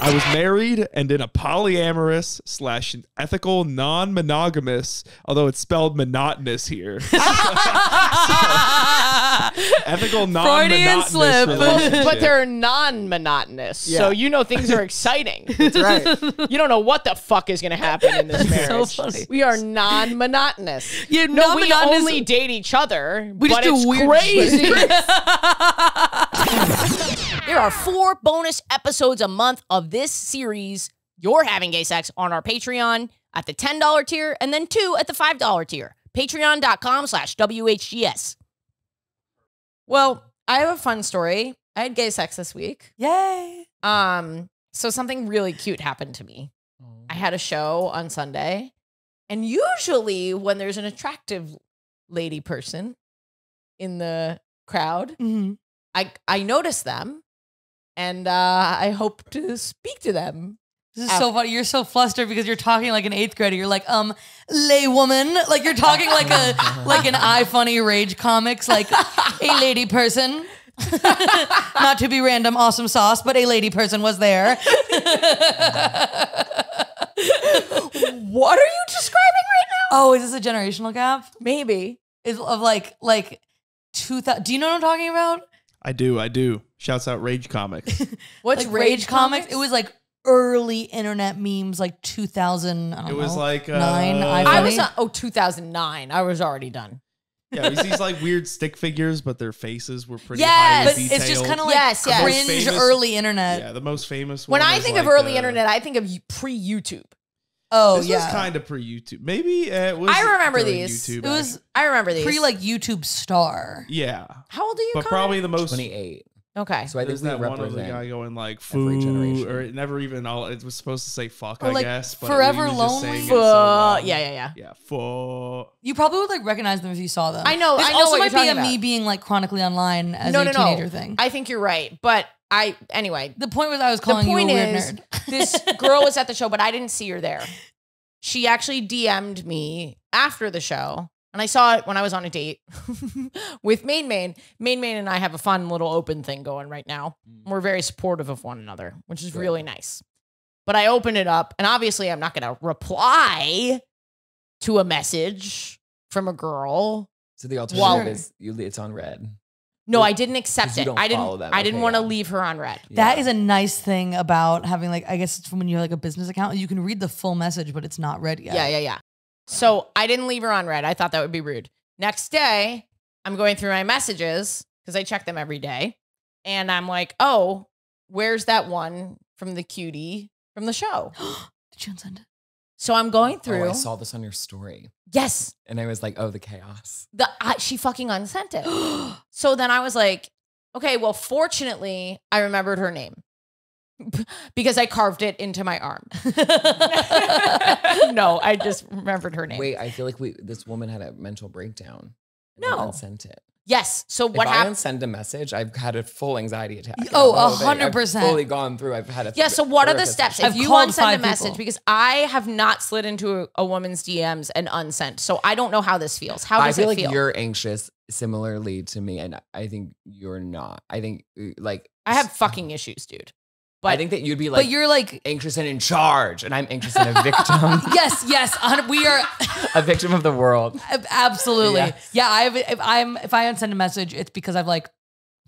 [SPEAKER 4] I was married and in a polyamorous slash ethical non-monogamous, although it's spelled monotonous here. ethical non-monotonous
[SPEAKER 3] slip.
[SPEAKER 4] relationship.
[SPEAKER 1] but they're non-monotonous, so you know things are exciting.
[SPEAKER 2] That's right.
[SPEAKER 1] you don't know what the fuck is going to happen in this
[SPEAKER 3] That's so
[SPEAKER 1] marriage.
[SPEAKER 3] funny.
[SPEAKER 1] We are non-monotonous.
[SPEAKER 3] Yeah,
[SPEAKER 1] No, we only date each other,
[SPEAKER 3] We
[SPEAKER 1] but
[SPEAKER 3] just do
[SPEAKER 1] it's
[SPEAKER 3] weird
[SPEAKER 1] crazy. there are four bonus episodes a month of this series. You're having gay sex on our Patreon at the $10 tier and then two at the $5 tier. Patreon.com slash WHGS. Well, I have a fun story. I had gay sex this week.
[SPEAKER 3] Yay.
[SPEAKER 1] Um, so something really cute happened to me. I had a show on Sunday, and usually when there's an attractive lady person in the crowd,
[SPEAKER 3] hmm
[SPEAKER 1] I I notice them, and uh, I hope to speak to them.
[SPEAKER 3] This is so funny. You're so flustered because you're talking like an eighth grader. You're like, um, lay woman. Like you're talking like a like an iFunny rage comics, like a lady person. Not to be random, awesome sauce, but a lady person was there.
[SPEAKER 1] What are you describing right now?
[SPEAKER 3] oh, is this a generational gap?
[SPEAKER 1] Maybe.
[SPEAKER 3] Is of like like two thousand? Do you know what I'm talking about?
[SPEAKER 4] I do, I do. Shouts out Rage Comics.
[SPEAKER 1] What's
[SPEAKER 3] like Rage, comics? It was like early internet memes, like 2000. I don't
[SPEAKER 4] It was
[SPEAKER 3] know,
[SPEAKER 4] like uh,
[SPEAKER 3] nine.
[SPEAKER 1] I
[SPEAKER 3] iFunny.
[SPEAKER 1] was uh, oh 2009. I was already done.
[SPEAKER 4] Yeah, it was these like weird stick figures, but their faces were pretty
[SPEAKER 1] Yes,
[SPEAKER 4] highly
[SPEAKER 3] but
[SPEAKER 4] detailed.
[SPEAKER 3] it's just kind of like
[SPEAKER 1] Yes, yes.
[SPEAKER 3] cringe
[SPEAKER 4] famous-
[SPEAKER 3] early internet.
[SPEAKER 4] yeah, the most famous.
[SPEAKER 1] When
[SPEAKER 4] one
[SPEAKER 1] I
[SPEAKER 4] is
[SPEAKER 1] think of early
[SPEAKER 4] uh,
[SPEAKER 1] internet, I think of pre YouTube.
[SPEAKER 3] Oh
[SPEAKER 4] this
[SPEAKER 3] yeah,
[SPEAKER 4] was kind of pre YouTube. Maybe uh, it was.
[SPEAKER 1] I remember these.
[SPEAKER 4] YouTube,
[SPEAKER 3] it was
[SPEAKER 1] I remember these.
[SPEAKER 3] pre like YouTube star.
[SPEAKER 4] yeah,
[SPEAKER 1] how old are you?
[SPEAKER 4] but
[SPEAKER 1] Conor?
[SPEAKER 4] probably the most.
[SPEAKER 2] 28.
[SPEAKER 1] Okay.
[SPEAKER 2] So I think
[SPEAKER 4] There's
[SPEAKER 2] we
[SPEAKER 4] that one of the
[SPEAKER 2] represent.
[SPEAKER 4] guy going like
[SPEAKER 2] every
[SPEAKER 4] "foo,"
[SPEAKER 2] generation.
[SPEAKER 4] or it never even all. It was supposed to say "fuck,"
[SPEAKER 3] Or,
[SPEAKER 4] I
[SPEAKER 3] like,
[SPEAKER 4] guess. But
[SPEAKER 3] Forever
[SPEAKER 4] he was just
[SPEAKER 3] Lonely?
[SPEAKER 4] saying it so
[SPEAKER 1] Fuh.
[SPEAKER 4] long.
[SPEAKER 1] yeah, yeah, yeah.
[SPEAKER 4] yeah. Fuck.
[SPEAKER 3] You probably would like recognize them if you saw them.
[SPEAKER 1] I know-
[SPEAKER 3] This
[SPEAKER 1] I know
[SPEAKER 3] also
[SPEAKER 1] what
[SPEAKER 3] might
[SPEAKER 1] you're
[SPEAKER 3] be a
[SPEAKER 1] talking
[SPEAKER 3] me
[SPEAKER 1] about.
[SPEAKER 3] being like chronically online as
[SPEAKER 1] no,
[SPEAKER 3] a
[SPEAKER 1] no,
[SPEAKER 3] teenager
[SPEAKER 1] no.
[SPEAKER 3] thing.
[SPEAKER 1] I think you're right, but I anyway.
[SPEAKER 3] the point was I was
[SPEAKER 1] The
[SPEAKER 3] calling
[SPEAKER 1] point
[SPEAKER 3] you a weird
[SPEAKER 1] is,
[SPEAKER 3] nerd.
[SPEAKER 1] this girl was at the show, but I didn't see her there. She actually DM'd me after the show, and I saw it when I was on a date with Main Main. Main Main and I have a fun little open thing going right now. Mm. We're very supportive of one another, which is
[SPEAKER 2] Good.
[SPEAKER 1] really nice. But I open it up, and obviously, I'm not going to reply to a message from a girl.
[SPEAKER 2] So the alternative
[SPEAKER 1] Well-
[SPEAKER 2] is you, it's on red.
[SPEAKER 1] No, I didn't accept it. I didn't.
[SPEAKER 2] them.
[SPEAKER 1] I didn't
[SPEAKER 2] Okay,
[SPEAKER 1] want to
[SPEAKER 2] yeah.
[SPEAKER 1] leave her on red.
[SPEAKER 3] That
[SPEAKER 2] Yeah.
[SPEAKER 3] is a nice thing about having like I guess it's from when you have like a business account. You can read the full message, but it's not read yet.
[SPEAKER 1] Yeah, yeah, yeah. So I didn't leave her on red. I thought that would be rude. Next day, I'm going through my messages because I check them every day. And I'm like, oh, where's that one from the cutie from the show?
[SPEAKER 3] Did you unsend it?
[SPEAKER 1] So I'm going
[SPEAKER 2] Oh,
[SPEAKER 1] through.
[SPEAKER 2] I saw this on your story.
[SPEAKER 1] yes,
[SPEAKER 2] And I was like, oh, the chaos.
[SPEAKER 1] the I, she fucking unsent it. so then I was like, okay, well, fortunately, I remembered her name because I carved it into my arm. no, I just remembered her name.
[SPEAKER 2] Wait, I feel like we this woman had a mental breakdown.
[SPEAKER 1] No.
[SPEAKER 2] I unsent it.
[SPEAKER 1] Yes. So what
[SPEAKER 2] if I
[SPEAKER 1] happened?
[SPEAKER 2] unsend a message, I've had a full anxiety attack.
[SPEAKER 3] Oh,
[SPEAKER 2] the whole thing. I've
[SPEAKER 3] 100%.
[SPEAKER 2] Fully gone through. I've had a
[SPEAKER 1] Yeah. So what are the steps?
[SPEAKER 2] session.
[SPEAKER 1] If
[SPEAKER 3] I've
[SPEAKER 1] you
[SPEAKER 3] called
[SPEAKER 1] unsend a message,
[SPEAKER 3] people.
[SPEAKER 1] because I have not slid into a, a woman's DMs and unsent, so I don't know how this feels. How
[SPEAKER 2] I
[SPEAKER 1] does
[SPEAKER 2] feel
[SPEAKER 1] it
[SPEAKER 2] like
[SPEAKER 1] feel?
[SPEAKER 2] you're anxious similarly to me, and I think you're not. I think uh, like
[SPEAKER 1] I have fucking issues, dude.
[SPEAKER 2] I think that you'd be like
[SPEAKER 3] but you're like,
[SPEAKER 2] anxious and in charge, and I'm anxious and a victim,
[SPEAKER 3] yes, yes, we are
[SPEAKER 2] a victim of the world.
[SPEAKER 3] absolutely.
[SPEAKER 2] Yes.
[SPEAKER 3] Yeah, I've if I'm if I unsend a message, it's because I've like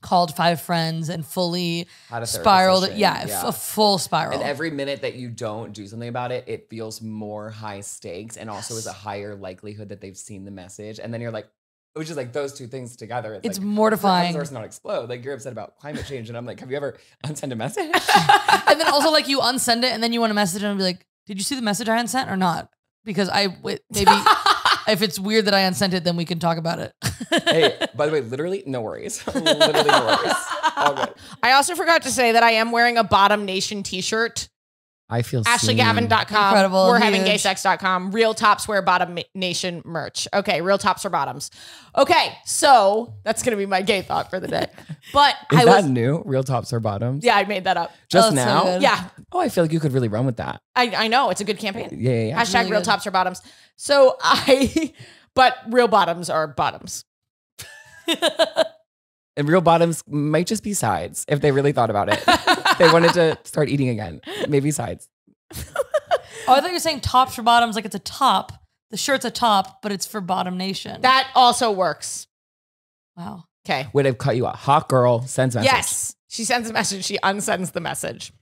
[SPEAKER 3] called five friends and fully
[SPEAKER 2] Had a therapy
[SPEAKER 3] spiraled.
[SPEAKER 2] session,
[SPEAKER 3] Yeah,
[SPEAKER 2] yeah.
[SPEAKER 3] a full spiral.
[SPEAKER 2] And every minute that you don't do something about it, it feels more high stakes and also is a higher likelihood that they've seen the message. And then you're like, which is like those two things together.
[SPEAKER 3] It's
[SPEAKER 2] like,
[SPEAKER 3] mortifying.
[SPEAKER 2] Source not explode. Like you're upset about climate change, and I'm like, have you ever unsent a message?
[SPEAKER 3] and then also like you unsend it and then you want to message and be like, did you see the message I unsent or not? Because I w- maybe if it's weird that I unsent it, then we can talk about it.
[SPEAKER 2] hey, by the way, literally no worries. literally no worries. All good.
[SPEAKER 1] I also forgot to say that I am wearing a Bottom Nation t-shirt.
[SPEAKER 2] I feel
[SPEAKER 1] AshleyGavin.com.
[SPEAKER 3] Incredible,
[SPEAKER 1] We're having gaysex.com. Real tops wear Bottom Nation merch. Okay, real tops or bottoms. Okay, so that's gonna be my gay thought for the day. But
[SPEAKER 2] Is
[SPEAKER 1] I
[SPEAKER 2] that
[SPEAKER 1] was
[SPEAKER 2] new? Real tops or bottoms?
[SPEAKER 1] yeah, I made that up.
[SPEAKER 2] Just
[SPEAKER 3] Oh, that's so
[SPEAKER 2] now?
[SPEAKER 3] good.
[SPEAKER 1] Yeah,
[SPEAKER 2] Oh, I feel like you could really run with that.
[SPEAKER 1] I, I know it's a good campaign.
[SPEAKER 2] Yeah, yeah, yeah.
[SPEAKER 1] Hashtag
[SPEAKER 3] Really
[SPEAKER 1] real
[SPEAKER 3] good.
[SPEAKER 1] tops or bottoms. So I, but real bottoms are bottoms.
[SPEAKER 2] And real bottoms might just be sides if they really thought about it. they wanted to start eating again. Maybe sides.
[SPEAKER 3] oh, I thought you were saying tops for bottoms, like it's a top. The shirt's a top, but it's for bottom nation.
[SPEAKER 1] That also works.
[SPEAKER 3] wow.
[SPEAKER 1] Okay.
[SPEAKER 2] Would have cut you a hot girl sends message.
[SPEAKER 1] Yes. She sends a message. She unsends the message.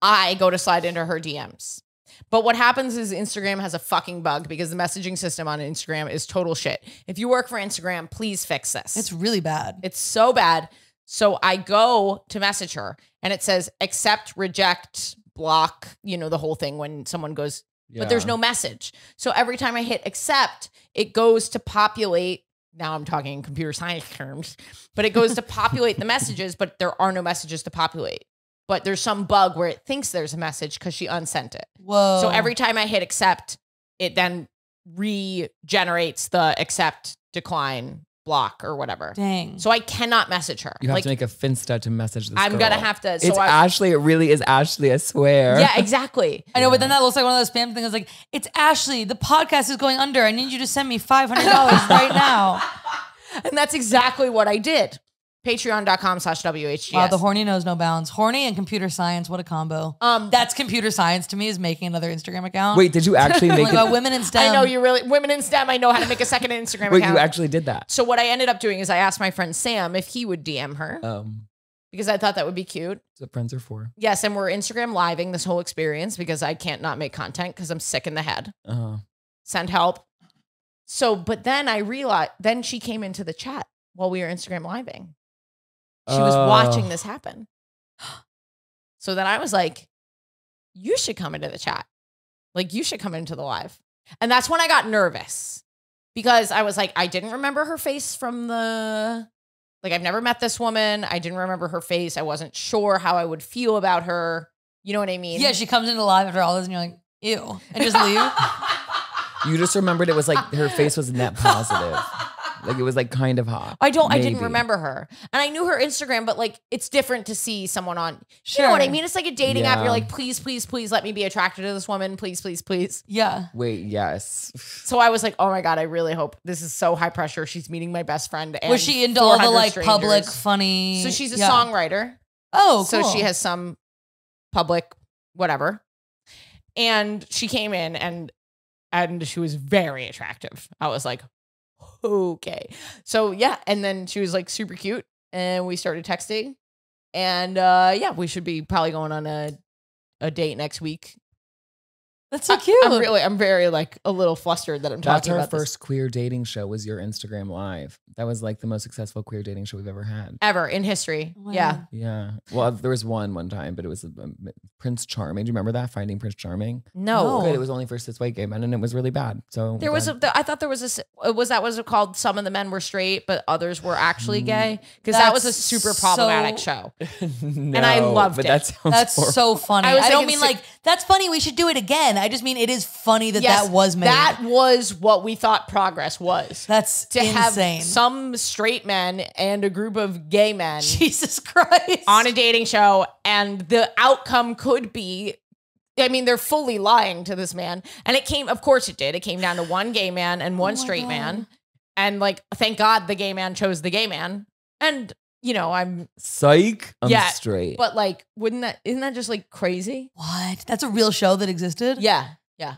[SPEAKER 1] I go to slide into her DMs. But what happens is Instagram has a fucking bug because the messaging system on Instagram is total shit. If you work for Instagram, please fix this.
[SPEAKER 3] It's really bad.
[SPEAKER 1] It's so bad. So I go to message her and it says accept, reject, block, you know, the whole thing when someone goes, but there's no message. So every time I hit accept, it goes to populate. Now I'm talking in computer science terms, but it goes to populate the messages, but there are no messages to populate. But there's some bug where it thinks there's a message because she unsent it.
[SPEAKER 3] Whoa.
[SPEAKER 1] So every time I hit accept, it then regenerates the accept, decline, block, or whatever.
[SPEAKER 3] dang.
[SPEAKER 1] So I cannot message her.
[SPEAKER 2] You have
[SPEAKER 1] like
[SPEAKER 2] to make a Finsta to message this
[SPEAKER 1] I'm
[SPEAKER 2] girl.
[SPEAKER 1] gonna have to. So
[SPEAKER 2] it's
[SPEAKER 1] I,
[SPEAKER 2] Ashley. It really is Ashley. I swear.
[SPEAKER 1] yeah, exactly.
[SPEAKER 3] I know, but then that looks like one of those spam things. It's like, it's Ashley. The podcast is going under. I need you to send me five hundred dollars right now.
[SPEAKER 1] And that's exactly what I did. Patreon.com slash WHGS.
[SPEAKER 3] Wow, the horny knows no bounds. Horny and computer science. What a combo.
[SPEAKER 1] um,
[SPEAKER 3] That's computer science to me. Is making another Instagram account.
[SPEAKER 2] Wait, did you actually make
[SPEAKER 3] my
[SPEAKER 2] it?
[SPEAKER 3] god, women in STEM.
[SPEAKER 1] I know you really women in STEM. I know how to make a second Instagram account.
[SPEAKER 2] Wait,
[SPEAKER 1] account.
[SPEAKER 2] you actually did that?
[SPEAKER 1] so what I ended up doing is I asked my friend Sam if he would DM her
[SPEAKER 2] Um,
[SPEAKER 1] because I thought that would be cute.
[SPEAKER 2] that's what friends are for.
[SPEAKER 1] Yes, and we're Instagram living this whole experience because I can't not make content because I'm sick in the head.
[SPEAKER 2] Uh,
[SPEAKER 1] Send help. So, but then I realized, then she came into the chat while we were Instagram living. She was watching
[SPEAKER 2] Oh.
[SPEAKER 1] this happen. So then I was like, you should come into the chat. Like, you should come into the live. And that's when I got nervous because I was like, I didn't remember her face from the, like, I've never met this woman. I didn't remember her face. I wasn't sure how I would feel about her. You know what I mean?
[SPEAKER 3] Yeah, she comes into live after all this, and you're like, ew, and just leave.
[SPEAKER 2] you just remembered it was like her face was net positive. like it was like kind of hot.
[SPEAKER 1] I don't. I didn't
[SPEAKER 2] Maybe.
[SPEAKER 1] remember her, and I knew her Instagram, but like it's different to see someone on. You know what I
[SPEAKER 3] Sure.
[SPEAKER 1] mean? It's like a dating app. You're
[SPEAKER 2] Yeah.
[SPEAKER 1] like, please, please, please, let me be attracted to this woman. Please, please, please.
[SPEAKER 3] Yeah.
[SPEAKER 2] Wait, yes.
[SPEAKER 1] So I was like, oh my god, I really hope this is so high pressure. She's meeting my best friend. And
[SPEAKER 3] Was she into all the
[SPEAKER 1] 400
[SPEAKER 3] like public
[SPEAKER 1] strangers.
[SPEAKER 3] funny?
[SPEAKER 1] So she's a
[SPEAKER 3] yeah.
[SPEAKER 1] songwriter.
[SPEAKER 3] Oh,
[SPEAKER 1] So she has some public whatever. And she came in and and she was very attractive. I was like, okay. So yeah, and then she was like super cute and we started texting. And uh yeah, we should be probably going on a a date next week.
[SPEAKER 3] That's so cute.
[SPEAKER 1] I'm really I'm very like a little flustered that I'm
[SPEAKER 2] That's
[SPEAKER 1] talking
[SPEAKER 2] our
[SPEAKER 1] about this.
[SPEAKER 2] first queer dating show. Was your Instagram live? That was like the most successful queer dating show we've ever had.
[SPEAKER 1] ever in history.
[SPEAKER 3] Wow.
[SPEAKER 1] Yeah.
[SPEAKER 2] Yeah. Well, there was one one time, but it was um, Prince Charming. Do you remember that? Finding Prince Charming.
[SPEAKER 1] No.
[SPEAKER 3] No.
[SPEAKER 2] Good. It was only for cis white gay men, and it was really bad. So
[SPEAKER 1] There was a,
[SPEAKER 2] glad-
[SPEAKER 1] th- I thought there was a, s- was that was it called? Some of the men were straight, but others were actually gay. Because that was a super problematic
[SPEAKER 3] so-
[SPEAKER 1] show.
[SPEAKER 2] no, and
[SPEAKER 1] I loved
[SPEAKER 2] but
[SPEAKER 1] it.
[SPEAKER 2] That sounds
[SPEAKER 3] That's
[SPEAKER 2] horrible.
[SPEAKER 3] so funny.
[SPEAKER 1] I
[SPEAKER 3] I, don't
[SPEAKER 1] thinking
[SPEAKER 3] mean
[SPEAKER 1] si-
[SPEAKER 3] like that's funny. We should do it again. I just mean it is funny that
[SPEAKER 1] Yes,
[SPEAKER 3] that was made.
[SPEAKER 1] That was what we thought progress was.
[SPEAKER 3] that's
[SPEAKER 1] to
[SPEAKER 3] insane.
[SPEAKER 1] have some straight men and a group of gay men
[SPEAKER 3] Jesus Christ.
[SPEAKER 1] on a dating show, and the outcome could be. I mean, they're fully lying to this man, and it came. Of course, it did. It came down to one gay man and one
[SPEAKER 3] Oh
[SPEAKER 1] straight
[SPEAKER 3] God.
[SPEAKER 1] man, and like, thank God the gay man chose the gay man, and you know, I'm
[SPEAKER 2] Psych. I'm
[SPEAKER 1] Yeah,
[SPEAKER 2] straight.
[SPEAKER 1] but like wouldn't that isn't that just like crazy?
[SPEAKER 3] What? That's a real show that existed?
[SPEAKER 1] Yeah. Yeah.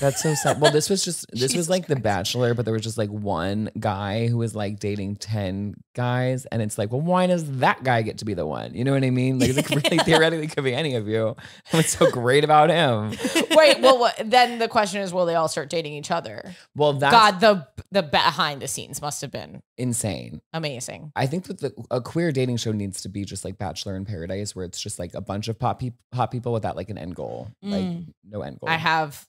[SPEAKER 2] That's so sad. Well, this was just this
[SPEAKER 1] Jesus
[SPEAKER 2] was like The Bachelor, but there was just like one guy who was like dating ten guys, and it's like, well, why does that guy get to be the one? You know what I mean? Like, it really theoretically could be any of you. What's so great about him?
[SPEAKER 1] Wait, well what, then the question is will they all start dating each other?
[SPEAKER 2] Well, that's
[SPEAKER 1] God, the the behind the scenes must have been
[SPEAKER 2] insane.
[SPEAKER 1] amazing.
[SPEAKER 2] I think that the, a queer dating show needs to be just like Bachelor in Paradise, where it's just like a bunch of pop peop hot people without like an end goal, like
[SPEAKER 3] Mm.
[SPEAKER 2] no end goal.
[SPEAKER 1] I have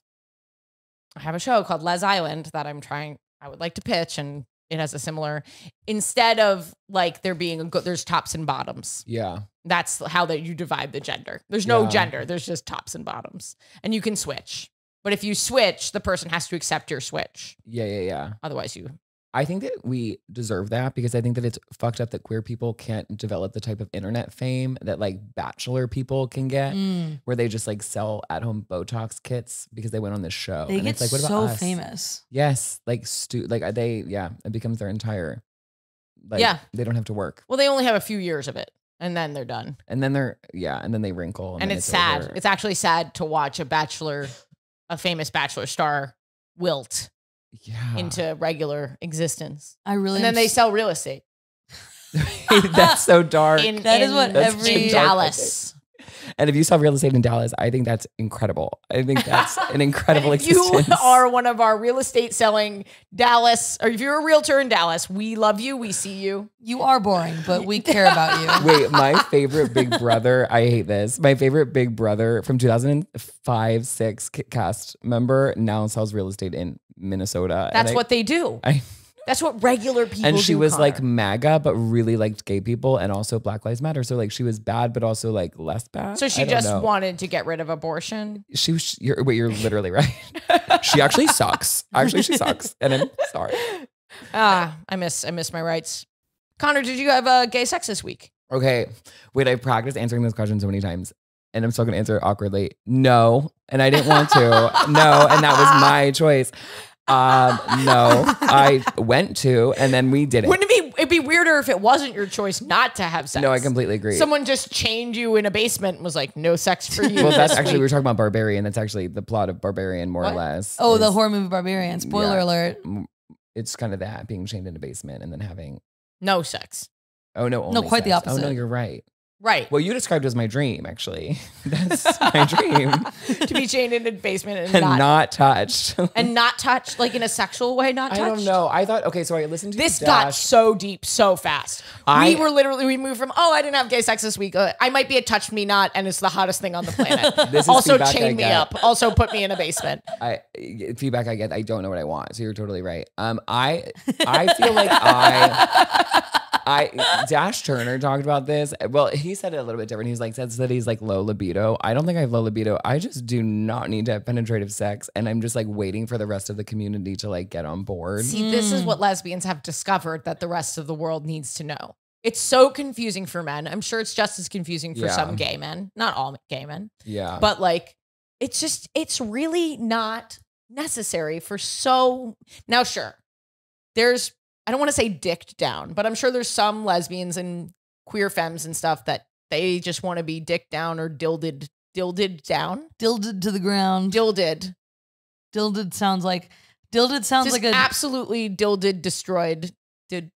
[SPEAKER 1] I have a show called Les Island that I'm trying I would like to pitch and it has a similar instead of like there being a go- there's tops and bottoms.
[SPEAKER 2] yeah,
[SPEAKER 1] That's how that you divide the gender. There's no
[SPEAKER 2] Yeah.
[SPEAKER 1] gender. There's just tops and bottoms. And you can switch. But if you switch, the person has to accept your switch.
[SPEAKER 2] yeah, yeah, yeah.
[SPEAKER 1] Otherwise you
[SPEAKER 2] I think that we deserve that because I think that it's fucked up that queer people can't develop the type of internet fame that like bachelor people can get,
[SPEAKER 3] Mm.
[SPEAKER 2] where they just like sell at home Botox kits because they went on this show.
[SPEAKER 3] They
[SPEAKER 2] and
[SPEAKER 3] get
[SPEAKER 2] it's like, what about
[SPEAKER 3] so
[SPEAKER 2] us?
[SPEAKER 3] famous.
[SPEAKER 2] Yes, like stu- like uh, they, yeah, it becomes their entire. Like,
[SPEAKER 1] Yeah.
[SPEAKER 2] they don't have to work,
[SPEAKER 1] well, they only have a few years of it and then they're done.
[SPEAKER 2] and then they're yeah, and then they wrinkle,
[SPEAKER 1] and
[SPEAKER 2] then
[SPEAKER 1] it's, sad.
[SPEAKER 2] over.
[SPEAKER 1] It's actually sad to watch a bachelor, a famous bachelor star, wilt
[SPEAKER 2] yeah,
[SPEAKER 1] into regular existence.
[SPEAKER 3] I really
[SPEAKER 1] And then they sell real estate
[SPEAKER 2] that's so dark.
[SPEAKER 1] in,
[SPEAKER 3] That is
[SPEAKER 1] in-
[SPEAKER 3] what
[SPEAKER 2] That's
[SPEAKER 3] every-
[SPEAKER 1] in
[SPEAKER 2] dark, I
[SPEAKER 1] Dallas.
[SPEAKER 2] and if you sell real estate in Dallas, I think that's incredible. I think that's an incredible
[SPEAKER 1] And if you are one of our real estate selling Dallas, or if you're a realtor in Dallas, we love you. We see you.
[SPEAKER 3] You are boring, but we care about you.
[SPEAKER 2] Wait, my favorite Big Brother. I hate this. My favorite Big Brother from 2005 6 cast member now sells real estate in Minnesota.
[SPEAKER 1] That's
[SPEAKER 2] I-
[SPEAKER 1] what they do.
[SPEAKER 2] I,
[SPEAKER 1] That's what regular people
[SPEAKER 2] and she was like MAGA, but really liked gay people and also Black Lives Matter. So like she was bad, but also like less bad.
[SPEAKER 1] So she just
[SPEAKER 2] know.
[SPEAKER 1] wanted to get rid of abortion.
[SPEAKER 2] She was. You're, wait, you're literally right. she actually sucks. Actually, she sucks, and I'm sorry.
[SPEAKER 1] Ah, I miss I miss my rights. Conor, did you have uh, gay sex this week?
[SPEAKER 2] Okay. Wait, I've practiced answering this question so many times and I'm still gonna answer it awkwardly. No. And I didn't want to. no. And that was my choice. Um, no. I went to and then we did it.
[SPEAKER 1] Wouldn't it be it'd be weirder if it wasn't your choice not to have sex?
[SPEAKER 2] No, I completely agree.
[SPEAKER 1] Someone just chained you in a basement and was like, no sex for you.
[SPEAKER 2] well, that's actually we
[SPEAKER 1] week.
[SPEAKER 2] were talking about Barbarian. That's actually the plot of Barbarian, more
[SPEAKER 1] What?
[SPEAKER 2] or less.
[SPEAKER 3] Oh, the
[SPEAKER 2] is-
[SPEAKER 3] horror movie Barbarian. Spoiler
[SPEAKER 2] Yeah.
[SPEAKER 3] alert.
[SPEAKER 2] It's kind of that being chained in a basement and then having.
[SPEAKER 1] no sex.
[SPEAKER 2] Oh no!
[SPEAKER 3] No,
[SPEAKER 2] only
[SPEAKER 3] quite the
[SPEAKER 2] opposite. Oh no, you're right.
[SPEAKER 1] Right.
[SPEAKER 2] Well, you described as my dream. Actually, that's my dream,
[SPEAKER 1] to be chained in a basement and,
[SPEAKER 2] and
[SPEAKER 1] not,
[SPEAKER 2] not touched.
[SPEAKER 1] and not touched, like in a sexual way, not touched.
[SPEAKER 2] I don't know. I thought okay, so I listened to
[SPEAKER 1] This got
[SPEAKER 2] Dash.
[SPEAKER 1] so deep so fast.
[SPEAKER 2] I-
[SPEAKER 1] we were literally we moved from oh I didn't have gay sex this week. Uh, I might be a touch me not, and it's the hottest thing on the planet.
[SPEAKER 2] This is
[SPEAKER 1] also chain me up. Also put me in a basement.
[SPEAKER 2] I feedback I get. I don't know what I want. So you're totally right. Um, I I feel like I. I Dash Turner talked about this. Well, he said it a little bit different. He's like says that he's like low libido. I don't think I have low libido. I just do not need to have penetrative sex, and I'm just like waiting for the rest of the community to like get on board.
[SPEAKER 1] See, this is hmm. what lesbians have discovered that the rest of the world needs to know. It's so confusing for men. I'm sure it's just as confusing for
[SPEAKER 2] Yeah.
[SPEAKER 1] some gay men, not all gay men,
[SPEAKER 2] Yeah,
[SPEAKER 1] but like it's just it's really not necessary for so now sure. There's I don't want to say dicked down, but I'm sure there's some lesbians and queer femmes and stuff that they just want to be dicked down or dilded dilded down.
[SPEAKER 3] Dilded to the ground.
[SPEAKER 1] Dilded.
[SPEAKER 3] Dilded sounds like dilded sounds
[SPEAKER 1] Just
[SPEAKER 3] like a
[SPEAKER 1] absolutely dilded destroyed. Did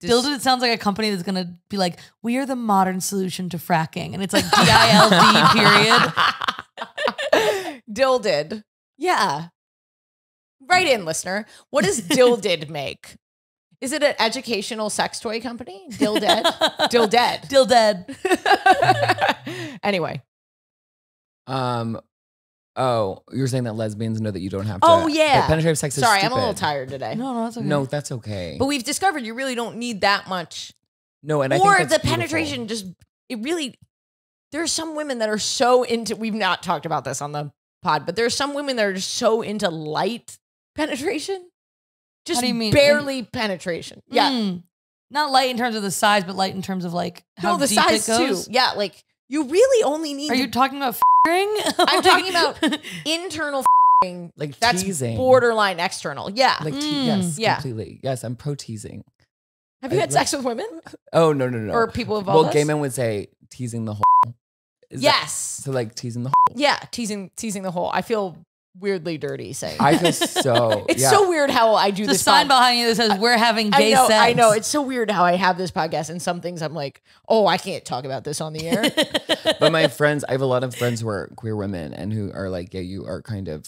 [SPEAKER 3] Dilded sounds like a company that's gonna be like, we are the modern solution to fracking. And it's like D I L D period.
[SPEAKER 1] Dilded. Yeah. Right in, listener. What does Dilded make? Is it an educational sex toy company? Dilded? dead.
[SPEAKER 3] Dill dead. Dill dead.
[SPEAKER 1] anyway.
[SPEAKER 2] Um. Oh, you're saying that lesbians know that you don't have to.
[SPEAKER 1] Oh, yeah.
[SPEAKER 2] Penetrative sex is
[SPEAKER 1] Sorry, I'm a little tired today.
[SPEAKER 3] No, no, that's okay.
[SPEAKER 2] No, that's okay.
[SPEAKER 1] But we've discovered you really don't need that much.
[SPEAKER 2] no, and I
[SPEAKER 1] or
[SPEAKER 2] think
[SPEAKER 1] the
[SPEAKER 2] beautiful.
[SPEAKER 1] penetration just it really there are some women that are so into we've not talked about this on the pod, but there are some women that are just so into light penetration. Just
[SPEAKER 3] do you mean?
[SPEAKER 1] barely penetration. Yeah.
[SPEAKER 3] Mm. Not light in terms of the size, but light in terms of like how
[SPEAKER 1] no, the
[SPEAKER 3] deep
[SPEAKER 1] size
[SPEAKER 3] it goes.
[SPEAKER 1] too. Yeah, like you really only need
[SPEAKER 3] Are you talking about f***ing?
[SPEAKER 1] I'm talking about internal f***ing.
[SPEAKER 2] like
[SPEAKER 1] That's
[SPEAKER 2] teasing.
[SPEAKER 1] borderline external. Yeah.
[SPEAKER 2] Like te-
[SPEAKER 3] Mm.
[SPEAKER 2] yes,
[SPEAKER 1] Yeah.
[SPEAKER 2] completely. Yes, I'm pro teasing.
[SPEAKER 1] Have you
[SPEAKER 2] I
[SPEAKER 1] had
[SPEAKER 2] like-
[SPEAKER 1] sex with women
[SPEAKER 2] Oh no no no.
[SPEAKER 1] or people of all
[SPEAKER 2] well,
[SPEAKER 1] this?
[SPEAKER 2] gay men would say teasing the whole. Is that-
[SPEAKER 1] Yes.
[SPEAKER 2] so like teasing the. whole.
[SPEAKER 1] yeah, teasing teasing the whole. I feel weirdly dirty saying.
[SPEAKER 2] I feel so.
[SPEAKER 1] it's
[SPEAKER 2] yeah.
[SPEAKER 1] so weird how I do
[SPEAKER 3] There's a
[SPEAKER 1] this.
[SPEAKER 3] sign
[SPEAKER 1] pod-
[SPEAKER 3] behind you that says we're having gay
[SPEAKER 1] I
[SPEAKER 3] gay
[SPEAKER 1] know,
[SPEAKER 3] sex.
[SPEAKER 1] I know. It's so weird how I have this podcast and some things I'm like, oh, I can't talk about this on the air.
[SPEAKER 2] but my friends, I have a lot of friends who are queer women and who are like, yeah, you are kind of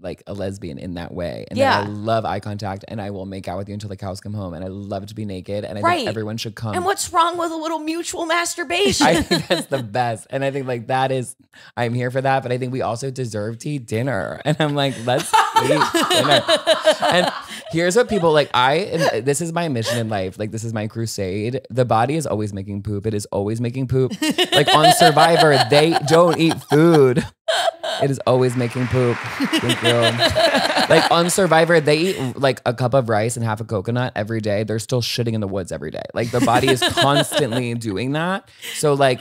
[SPEAKER 2] like a lesbian in that way. And
[SPEAKER 1] Yeah.
[SPEAKER 2] then I love eye contact and I will make out with you until the cows come home. And I love to be naked. And I
[SPEAKER 1] Right.
[SPEAKER 2] think everyone should come.
[SPEAKER 1] and what's wrong with a little mutual masturbation?
[SPEAKER 2] I think that's the best. And I think like that is, I'm here for that. But I think we also deserve to eat dinner. And I'm like, let's eat dinner. And here's what people like, I, and this is my mission in life. Like, this is my crusade. The body is always making poop. It is always making poop. Like on Survivor, they don't eat food. It is always making poop. Thank you. Like on Survivor, they eat like a cup of rice and half a coconut every day. They're still shitting in the woods every day. Like the body is constantly doing that. So like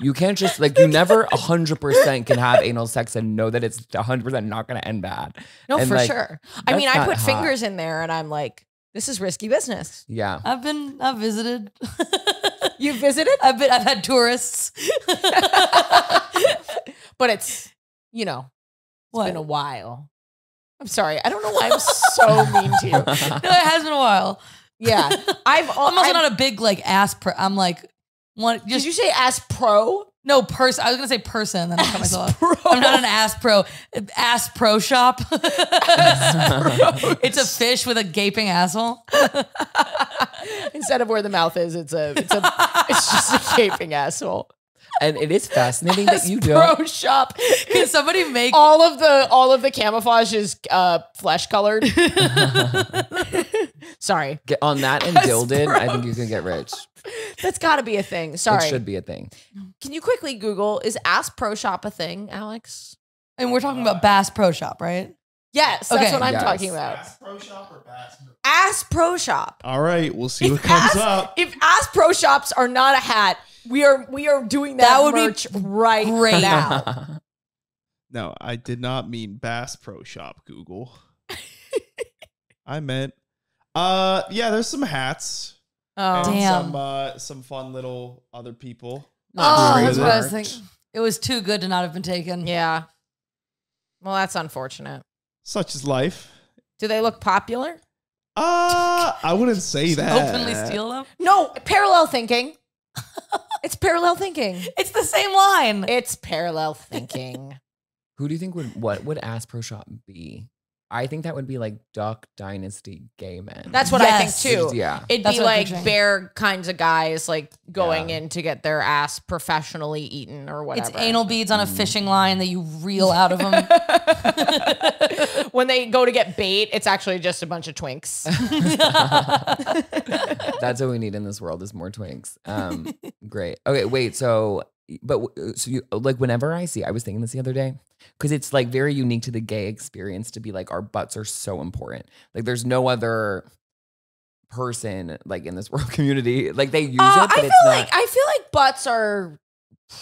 [SPEAKER 2] you can't just like you never hundred percent can have anal sex and know that it's hundred percent not going to end bad.
[SPEAKER 1] no,
[SPEAKER 2] And,
[SPEAKER 1] for
[SPEAKER 2] like,
[SPEAKER 1] sure. I mean, I put
[SPEAKER 2] hot.
[SPEAKER 1] fingers in there and I'm like, this is risky business.
[SPEAKER 2] Yeah.
[SPEAKER 3] I've been, I've visited.
[SPEAKER 1] You visited,
[SPEAKER 3] I've been, I've had tourists.
[SPEAKER 1] but it's, you know, it's
[SPEAKER 3] What?
[SPEAKER 1] been a while. I'm sorry. I don't know why I'm so mean to you.
[SPEAKER 3] No, it has been a while.
[SPEAKER 1] Yeah. I've
[SPEAKER 3] I'm also not a big like ass. Per- I'm like one.
[SPEAKER 1] Did
[SPEAKER 3] Just
[SPEAKER 1] you say ass pro?
[SPEAKER 3] no person. I was gonna say person. Then I cut myself.
[SPEAKER 1] pro.
[SPEAKER 3] off. I'm not an ass pro. Ass pro shop. it's a fish with a gaping asshole.
[SPEAKER 1] Instead of where the mouth is, it's a it's a it's just a gaping asshole.
[SPEAKER 2] And it is fascinating that you don't.
[SPEAKER 1] Pro shop.
[SPEAKER 3] Can somebody make?
[SPEAKER 1] All of the all of the camouflage is uh flesh colored. Sorry.
[SPEAKER 2] Get on that and
[SPEAKER 1] That's
[SPEAKER 2] gilded. I think you can get rich.
[SPEAKER 1] That's got to be a thing. Sorry.
[SPEAKER 2] It should be a thing.
[SPEAKER 1] Can you quickly Google is Ass Pro Shop a thing, Alex?
[SPEAKER 3] and we're talking about Bass Pro Shop, right?
[SPEAKER 1] Yes, that's
[SPEAKER 3] Okay.
[SPEAKER 1] what I'm
[SPEAKER 2] Yes.
[SPEAKER 1] talking about.
[SPEAKER 5] Bass Pro Shop or Bass?
[SPEAKER 1] Ass Pro Shop.
[SPEAKER 4] All right, we'll see what
[SPEAKER 1] If
[SPEAKER 4] comes
[SPEAKER 1] ass,
[SPEAKER 4] up.
[SPEAKER 1] If Ass Pro Shops are not a hat, we are we are doing that,
[SPEAKER 3] That would be
[SPEAKER 1] merch right
[SPEAKER 3] great.
[SPEAKER 1] now.
[SPEAKER 4] No, I did not mean Bass Pro Shop, Google. I meant uh yeah, there's some hats.
[SPEAKER 1] Oh,
[SPEAKER 4] and
[SPEAKER 3] Damn.
[SPEAKER 4] some uh some fun little other people.
[SPEAKER 3] Oh, that's what I was thinking. It was too good to not have been taken.
[SPEAKER 1] yeah. Well, that's unfortunate.
[SPEAKER 4] Such is life.
[SPEAKER 1] Do they look popular?
[SPEAKER 4] Uh I wouldn't say that.
[SPEAKER 3] Openly steal them.
[SPEAKER 1] No, parallel thinking. it's parallel thinking.
[SPEAKER 3] It's the same line.
[SPEAKER 1] It's parallel thinking.
[SPEAKER 2] Who do you think would what would Ass Pro Shop be? I think that would be like Duck Dynasty gay men.
[SPEAKER 1] That's what
[SPEAKER 3] Yes.
[SPEAKER 1] I think too.
[SPEAKER 2] yeah.
[SPEAKER 1] It'd
[SPEAKER 3] That's
[SPEAKER 1] be
[SPEAKER 3] what I'm
[SPEAKER 1] like
[SPEAKER 3] picturing.
[SPEAKER 1] bear kinds of guys like going
[SPEAKER 2] Yeah.
[SPEAKER 1] in to get their ass professionally eaten or whatever.
[SPEAKER 3] It's anal beads on a fishing line that you reel out of them.
[SPEAKER 1] when they go to get bait, it's actually just a bunch of twinks.
[SPEAKER 2] That's what we need in this world is more twinks. Um, great. Okay, wait. So, but so you like whenever I see, I was thinking this the other day because it's like very unique to the gay experience to be like our butts are so important. Like, there's no other person like in this world community like they use
[SPEAKER 1] Uh,
[SPEAKER 2] it, but
[SPEAKER 1] I feel
[SPEAKER 2] it's not.
[SPEAKER 1] like I feel like butts are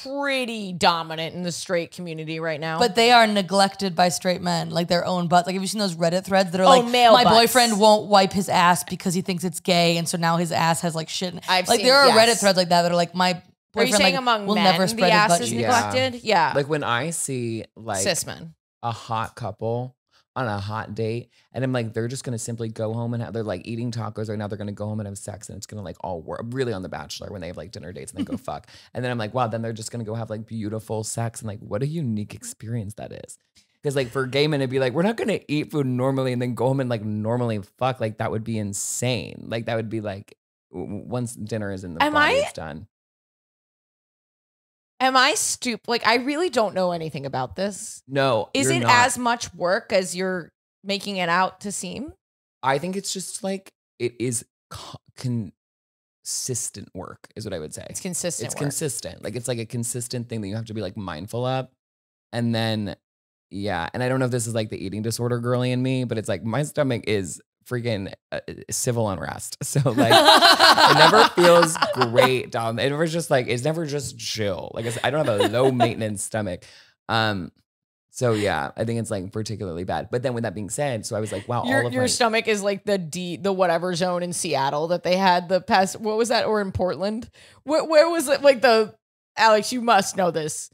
[SPEAKER 1] pretty dominant in the straight community right now.
[SPEAKER 3] But they are neglected by straight men, like their own butts. Like, have you seen those Reddit threads that are
[SPEAKER 1] Oh,
[SPEAKER 3] like,
[SPEAKER 1] male
[SPEAKER 3] my
[SPEAKER 1] butts.
[SPEAKER 3] boyfriend won't wipe his ass because he thinks it's gay, and so now his ass has like shit. in-
[SPEAKER 1] I've
[SPEAKER 3] like,
[SPEAKER 1] seen-
[SPEAKER 3] there are
[SPEAKER 1] yes.
[SPEAKER 3] Reddit threads like that that are like, my
[SPEAKER 1] are you
[SPEAKER 3] boyfriend
[SPEAKER 1] saying
[SPEAKER 3] like,
[SPEAKER 1] among
[SPEAKER 3] will
[SPEAKER 1] men
[SPEAKER 3] never
[SPEAKER 1] the
[SPEAKER 3] spread his
[SPEAKER 1] ass
[SPEAKER 3] butt
[SPEAKER 1] is
[SPEAKER 3] cheek.
[SPEAKER 2] Yeah.
[SPEAKER 1] neglected? Yeah,
[SPEAKER 2] like when I see like
[SPEAKER 1] cis men.
[SPEAKER 2] a hot couple on a hot date and I'm like they're just gonna simply go home and have, they're like eating tacos right now they're gonna go home and have sex and it's gonna like all work really on the bachelor when they have like dinner dates and they go fuck and then I'm like wow then they're just gonna go have like beautiful sex and like what a unique mm. experience that is because like for gay men it'd be like we're not gonna eat food normally and then go home and like normally fuck like that would be insane like that would be like once dinner is in the
[SPEAKER 1] Am I-
[SPEAKER 2] it's done
[SPEAKER 1] Am I stupid? Like I really don't know anything about this.
[SPEAKER 2] no
[SPEAKER 1] Is it
[SPEAKER 2] not.
[SPEAKER 1] as much work as you're making it out to seem?
[SPEAKER 2] I think it's just like it is co- consistent work, is what I would say.
[SPEAKER 1] It's consistent.
[SPEAKER 2] It's
[SPEAKER 1] work.
[SPEAKER 2] consistent. Like it's like a consistent thing that you have to be like mindful of. And then, yeah. And I don't know if this is like the eating disorder girly in me, but it's like my stomach is freaking uh, civil unrest. So like it never feels great, down. It never just like it's never just chill. Like it's, I don't have a low maintenance stomach. Um, So yeah, I think it's like particularly bad. But then with that being said, so I was like, wow,
[SPEAKER 1] Your
[SPEAKER 2] all of
[SPEAKER 1] your
[SPEAKER 2] my
[SPEAKER 1] stomach is like the D the whatever zone in Seattle that they had the past what was that or in Portland? Where where was it like the Alex, you must know this.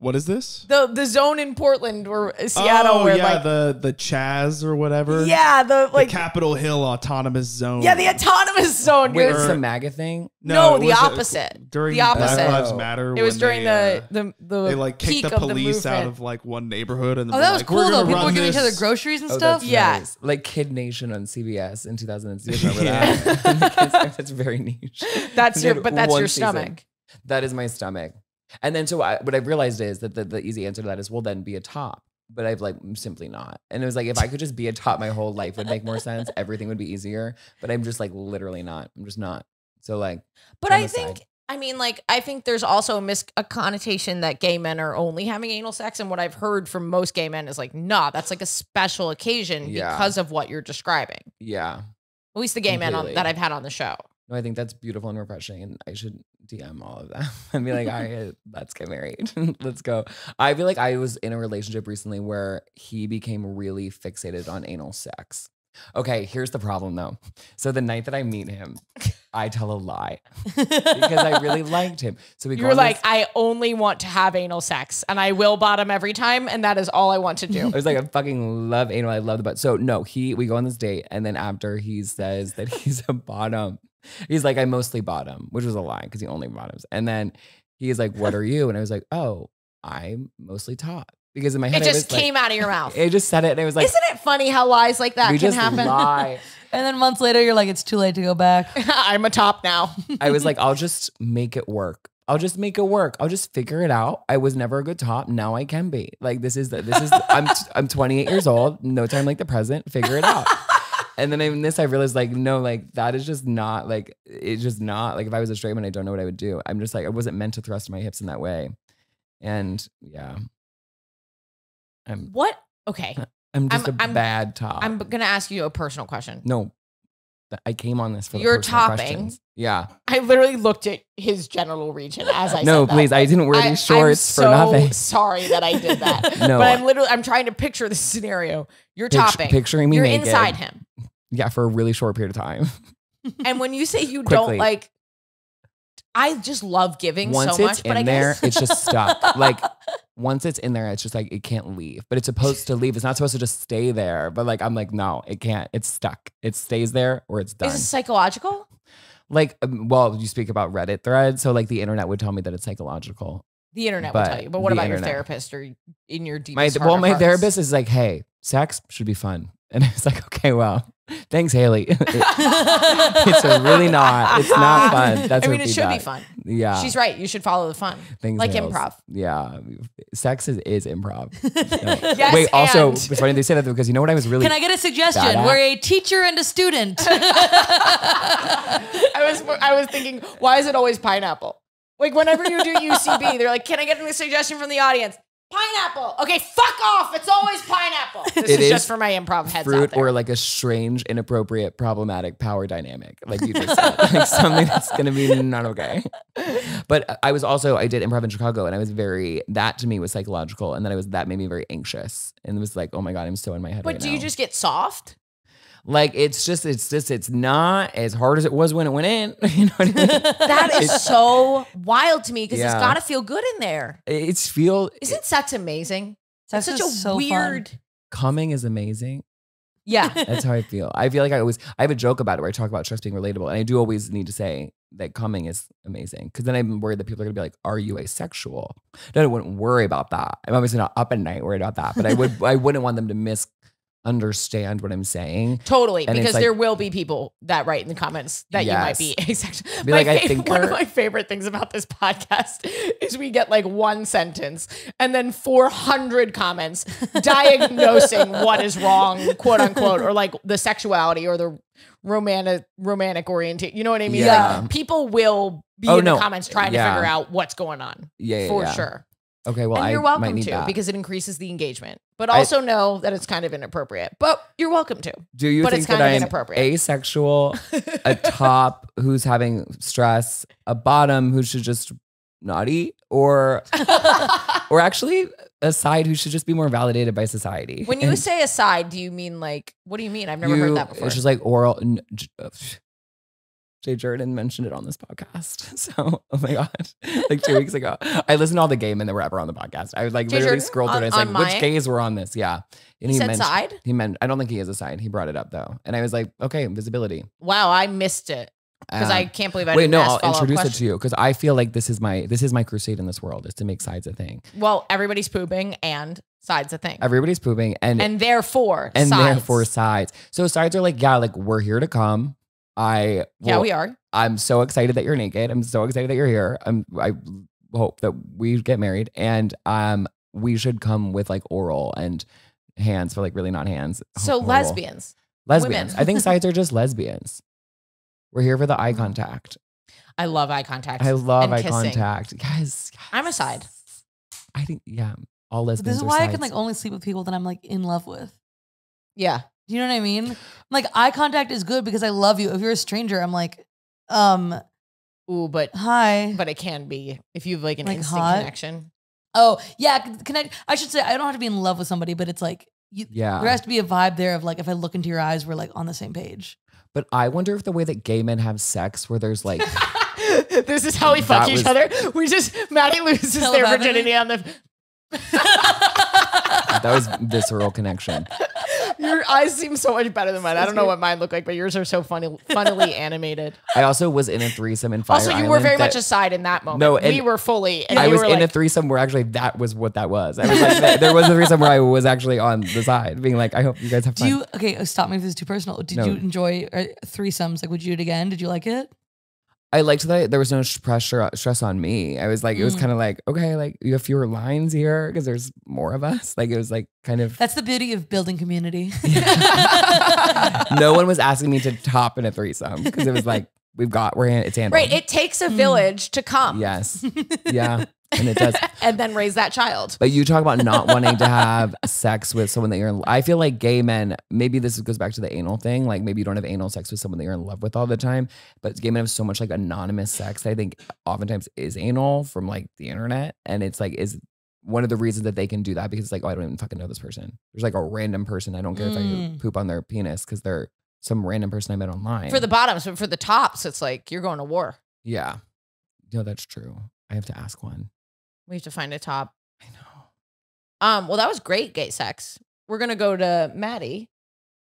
[SPEAKER 4] What is this?
[SPEAKER 1] The the zone in Portland or Seattle
[SPEAKER 4] oh,
[SPEAKER 1] where
[SPEAKER 4] yeah,
[SPEAKER 1] like
[SPEAKER 4] the the Chaz or whatever.
[SPEAKER 1] Yeah, the
[SPEAKER 4] the
[SPEAKER 1] like
[SPEAKER 4] Capitol Hill Autonomous Zone.
[SPEAKER 1] Yeah, the autonomous zone.
[SPEAKER 2] Wait, it's the MAGA thing.
[SPEAKER 1] No,
[SPEAKER 4] it
[SPEAKER 1] the
[SPEAKER 4] was,
[SPEAKER 1] opposite.
[SPEAKER 4] during
[SPEAKER 1] The opposite.
[SPEAKER 4] Black Lives. Matter.
[SPEAKER 1] It was during
[SPEAKER 4] they,
[SPEAKER 1] the,
[SPEAKER 4] uh,
[SPEAKER 1] the the
[SPEAKER 4] they like kicked the
[SPEAKER 1] of the
[SPEAKER 4] police out of like one neighborhood, and
[SPEAKER 3] Oh, that was
[SPEAKER 4] like,
[SPEAKER 3] cool though. People were
[SPEAKER 4] run
[SPEAKER 3] giving each other groceries and
[SPEAKER 2] Oh,
[SPEAKER 3] stuff.
[SPEAKER 1] Yeah.
[SPEAKER 2] nice. Like Kid Nation on CBS in 2006. Remember that? that's very niche.
[SPEAKER 1] That's your but that's
[SPEAKER 2] one
[SPEAKER 1] your
[SPEAKER 2] season.
[SPEAKER 1] stomach.
[SPEAKER 2] That is my stomach. And then so I, what I've realized is that the, the easy answer to that is, well, then be a top. But I've like I'm simply not. And it was like if I could just be a top my whole life would make more sense. Everything would be easier. But I'm just like literally not. I'm just not. So like
[SPEAKER 1] But I think
[SPEAKER 2] side.
[SPEAKER 1] I mean like I think there's also a mis a connotation that gay men are only having anal sex and what I've heard from most gay men is like nah that's like a special occasion
[SPEAKER 2] Yeah.
[SPEAKER 1] because of what you're describing.
[SPEAKER 2] yeah.
[SPEAKER 1] At least the gay men on, that I've had on the show.
[SPEAKER 2] No, I think that's beautiful and refreshing, and I should DM all of them and be like, "I let's get married, let's go." I feel like I was in a relationship recently where he became really fixated on anal sex. Okay, here's the problem though. So the night that I meet him, I tell a lie because I really liked him. So we
[SPEAKER 1] you're like
[SPEAKER 2] this-
[SPEAKER 1] I only want to have anal sex and I will bottom every time and that is all I want to do.
[SPEAKER 2] I was like, I fucking love anal. I love the butt. So no, he we go on this date, and then after he says that he's a bottom, he's like, I mostly bottom, which was a lie because he only bottoms. And then he's like, What are you? And I was like, Oh, I'm mostly top. Because in my head,
[SPEAKER 1] it just
[SPEAKER 2] was like-
[SPEAKER 1] came out of your mouth.
[SPEAKER 2] It just said it, and it was like,
[SPEAKER 1] Isn't it funny how lies like that
[SPEAKER 2] We
[SPEAKER 1] can
[SPEAKER 2] just
[SPEAKER 1] happen?
[SPEAKER 2] lie.
[SPEAKER 3] And then months later, you're like, it's too late to go back.
[SPEAKER 1] I'm a top now.
[SPEAKER 2] I was like, I'll just make it work. I'll just make it work. I'll just figure it out. I was never a good top. Now I can be. Like this is the, this is I'm I'm 28 years old. No time like the present. Figure it out. And then in this, I realized like no, like that is just not like it's just not like if I was a straight man, I don't know what I would do. I'm just like I wasn't meant to thrust my hips in that way. And yeah, I'm
[SPEAKER 1] what? Okay.
[SPEAKER 2] I'm just
[SPEAKER 1] I'm-
[SPEAKER 2] a
[SPEAKER 1] I'm-
[SPEAKER 2] bad top.
[SPEAKER 1] I'm gonna ask you a personal question.
[SPEAKER 2] no, I came on this for the
[SPEAKER 1] You're topping.
[SPEAKER 2] questions. Yeah.
[SPEAKER 1] I literally looked at his genital region as I
[SPEAKER 2] No,
[SPEAKER 1] said that.
[SPEAKER 2] please. I didn't wear
[SPEAKER 1] I-
[SPEAKER 2] these shorts
[SPEAKER 1] I'm
[SPEAKER 2] for
[SPEAKER 1] so
[SPEAKER 2] nothing.
[SPEAKER 1] Sorry that I did that.
[SPEAKER 2] No.
[SPEAKER 1] but I'm literally I'm trying to picture this scenario. You're
[SPEAKER 2] Pict-
[SPEAKER 1] topping.
[SPEAKER 2] picturing me
[SPEAKER 1] You're
[SPEAKER 2] naked.
[SPEAKER 1] inside him.
[SPEAKER 2] Yeah, for a really short period of time.
[SPEAKER 1] And when you say you don't like I just love giving
[SPEAKER 2] Once
[SPEAKER 1] so
[SPEAKER 2] it's
[SPEAKER 1] much, but I
[SPEAKER 2] in there,
[SPEAKER 1] guess
[SPEAKER 2] it's just stuck. Like once it's in there, it's just like it can't leave. But it's supposed to leave. It's not supposed to just stay there. But like I'm like, no, it can't. It's stuck. It stays there or it's done.
[SPEAKER 1] is it psychological?
[SPEAKER 2] Like, um, well, you speak about Reddit threads, so like the internet would tell me that it's psychological.
[SPEAKER 1] The internet will tell you. But what about your therapist or in your
[SPEAKER 2] My
[SPEAKER 1] deepest heart
[SPEAKER 2] well, my
[SPEAKER 1] hearts?
[SPEAKER 2] therapist is like, hey, sex should be fun, and it's like, okay, well, thanks, Haley. it's a really not. It's not fun. That's
[SPEAKER 1] I mean, it should be fun.
[SPEAKER 2] Yeah,
[SPEAKER 1] She's right. You should follow the fun.
[SPEAKER 2] things
[SPEAKER 1] like improv.
[SPEAKER 2] Yeah, sex is, is improv. No.
[SPEAKER 1] Yes,
[SPEAKER 2] Wait, also, it's funny they say that because you know what I was really.
[SPEAKER 3] Can I get a suggestion? We're a teacher and a student.
[SPEAKER 1] I was I was thinking, why is it always pineapple? Like whenever you do UCB, they're like, "Can I get a suggestion from the audience?" Pineapple. Okay, fuck off. It's always pineapple. This
[SPEAKER 2] It
[SPEAKER 1] is,
[SPEAKER 2] is
[SPEAKER 1] just for my improv heads out
[SPEAKER 2] fruit
[SPEAKER 1] there.
[SPEAKER 2] or like a strange, inappropriate, problematic power dynamic, like you just said, like something that's gonna be not okay. But I was also I did improv in Chicago, and I was very that to me was psychological, and then I was that made me very anxious, and it was like, oh my god, I'm so in my head.
[SPEAKER 1] but
[SPEAKER 2] right
[SPEAKER 1] do you just get soft?
[SPEAKER 2] Like it's just it's just it's not as hard as it was when it went in. You know what I mean?
[SPEAKER 1] That is so wild to me because it's got to feel good in there.
[SPEAKER 2] It's feel
[SPEAKER 1] Isn't sex amazing?
[SPEAKER 3] Sex
[SPEAKER 1] It's such a
[SPEAKER 3] so fun.
[SPEAKER 1] weird.
[SPEAKER 2] coming is amazing.
[SPEAKER 1] Yeah.
[SPEAKER 2] That's how I feel. I feel like I always I have a joke about it where I talk about trust being relatable, and I do always need to say that coming is amazing because then I'm worried that people are gonna be like, "Are you asexual?" No, I wouldn't worry about that. I'm obviously not up at night worried about that, but I would I wouldn't want them to misunderstand what I'm saying.
[SPEAKER 1] Totally,
[SPEAKER 2] And
[SPEAKER 1] because
[SPEAKER 2] like-
[SPEAKER 1] there will be people that write in the comments that you might be asexual.
[SPEAKER 2] Be
[SPEAKER 1] My
[SPEAKER 2] like, I think
[SPEAKER 1] one of my favorite things about this podcast is we get like one sentence and then 400 comments diagnosing what is wrong, quote unquote, or like the sexuality or the romantic romantic orientation. You know what I mean?
[SPEAKER 2] Yeah.
[SPEAKER 1] Like people will be
[SPEAKER 2] Oh,
[SPEAKER 1] in
[SPEAKER 2] no.
[SPEAKER 1] the comments trying
[SPEAKER 2] Yeah.
[SPEAKER 1] to figure out what's going on.
[SPEAKER 2] Yeah, yeah,
[SPEAKER 1] for
[SPEAKER 2] yeah.
[SPEAKER 1] sure.
[SPEAKER 2] Okay, well,
[SPEAKER 1] and you're welcome
[SPEAKER 2] need
[SPEAKER 1] to
[SPEAKER 2] that.
[SPEAKER 1] because it increases the engagement. But
[SPEAKER 2] I-
[SPEAKER 1] also know that it's kind of inappropriate. But you're welcome to.
[SPEAKER 2] do you
[SPEAKER 1] but
[SPEAKER 2] think
[SPEAKER 1] it's kind
[SPEAKER 2] that
[SPEAKER 1] of
[SPEAKER 2] I'm
[SPEAKER 1] inappropriate.
[SPEAKER 2] asexual, a top who's having stress, a bottom who should just not eat, or or actually a side who should just be more validated by society.
[SPEAKER 1] When you
[SPEAKER 2] And
[SPEAKER 1] say aside, do you mean like what do you mean? I've never
[SPEAKER 2] you-
[SPEAKER 1] heard that before.
[SPEAKER 2] It's just like oral. Uh, uh, Jay Jurden mentioned it on this podcast. So, oh my God, like two weeks ago, I listened to all the gay men that were ever on the podcast. I would like
[SPEAKER 1] Jay
[SPEAKER 2] literally
[SPEAKER 1] Jurden?
[SPEAKER 2] scroll through and I was like, which gays were on this? Yeah. And
[SPEAKER 1] he said
[SPEAKER 2] mentioned,
[SPEAKER 1] side.
[SPEAKER 2] He meant, I don't think he is a side. He brought it up though. And I was like, okay, visibility.
[SPEAKER 1] Wow, I missed it because
[SPEAKER 2] Um,
[SPEAKER 1] I can't believe I
[SPEAKER 2] Wait, no, I'll introduce it to you because I feel like this is my this is my crusade in this world is to make sides a thing.
[SPEAKER 1] Well, everybody's pooping and sides a thing,
[SPEAKER 2] Everybody's pooping and
[SPEAKER 1] and therefore
[SPEAKER 2] and
[SPEAKER 1] sides.
[SPEAKER 2] therefore sides. So sides are like, yeah, like we're here to come. I
[SPEAKER 1] yeah, we are.
[SPEAKER 2] I'm so excited that you're naked. I'm so excited that you're here. I'm I hope that we get married and um we should come with like oral and hands for like really not hands.
[SPEAKER 1] So
[SPEAKER 2] Horrible.
[SPEAKER 1] lesbians.
[SPEAKER 2] Lesbians. I think sides are just lesbians. We're here for the eye contact.
[SPEAKER 1] I love eye contact.
[SPEAKER 2] I love eye
[SPEAKER 1] kissing.
[SPEAKER 2] contact. Yes,
[SPEAKER 1] I'm a side.
[SPEAKER 2] I think yeah, all
[SPEAKER 3] But
[SPEAKER 2] lesbians.
[SPEAKER 3] this is why I can like only sleep with people that I'm like in love with.
[SPEAKER 1] Yeah.
[SPEAKER 3] Do you know what I mean? Like eye contact is good because I love you. If you're a stranger, I'm like, um,
[SPEAKER 1] Ooh, but
[SPEAKER 3] hi.
[SPEAKER 1] but it can be if you have like an
[SPEAKER 3] Like
[SPEAKER 1] instant
[SPEAKER 3] hot?
[SPEAKER 1] connection.
[SPEAKER 3] oh yeah, connect. I should say I don't have to be in love with somebody, but it's like you,
[SPEAKER 2] Yeah.
[SPEAKER 3] there has to be a vibe there of like if I look into your eyes, we're like on the same page.
[SPEAKER 2] But I wonder if the way that gay men have sex, where there's like,
[SPEAKER 1] this is how we fuck each
[SPEAKER 2] was-
[SPEAKER 1] other. We just Maddie loses their virginity on the.
[SPEAKER 2] that was visceral connection.
[SPEAKER 1] Your eyes seem so much better than mine. I don't know what mine look like, but yours are so funny, funnily animated.
[SPEAKER 2] I also was in a threesome in Fire
[SPEAKER 1] also, you
[SPEAKER 2] Island
[SPEAKER 1] were very
[SPEAKER 2] that-
[SPEAKER 1] much aside in that moment.
[SPEAKER 2] No,
[SPEAKER 1] we were fully. And
[SPEAKER 2] I
[SPEAKER 1] you
[SPEAKER 2] was
[SPEAKER 1] were
[SPEAKER 2] in a
[SPEAKER 1] like,
[SPEAKER 2] threesome where actually that was what that was. I was like, there- there was a threesome where I was actually on the side, being like, I hope you guys have
[SPEAKER 3] Do
[SPEAKER 2] fun.
[SPEAKER 3] you okay? Stop me if this is too personal. Did
[SPEAKER 2] No.
[SPEAKER 3] you enjoy uh, threesomes? Like, would you do it again? Did you like it?
[SPEAKER 2] I liked that there was no sh- pressure stress on me. I was like, it was
[SPEAKER 3] Mm.
[SPEAKER 2] kind of like, okay, like you have fewer lines here because there's more of us. Like it was like kind of.
[SPEAKER 3] That's the beauty of building community.
[SPEAKER 2] no one was asking me to top in a threesome because it was like we've got we're in, it's handled.
[SPEAKER 1] right. It takes a village to come.
[SPEAKER 2] yes, yeah, and it does.
[SPEAKER 1] and then raise that child.
[SPEAKER 2] But you talk about not wanting to have sex with someone that you're in. I feel like gay men, maybe this goes back to the anal thing. Like maybe you don't have anal sex with someone that you're in love with all the time. But gay men have so much like anonymous sex that I think oftentimes is anal from like the internet. And it's like, is one of the reasons that they can do that because it's like, oh, I don't even fucking know this person. There's like a random person. I don't care if I
[SPEAKER 3] Mm.
[SPEAKER 2] poop on their penis because they're some random person I met online.
[SPEAKER 1] For the bottoms, but for the tops, it's like you're going to war.
[SPEAKER 2] yeah. No, that's true. I have to ask one.
[SPEAKER 1] We have to find a top.
[SPEAKER 2] I know.
[SPEAKER 1] Um, well, that was great, gay sex. We're gonna go to Maddie.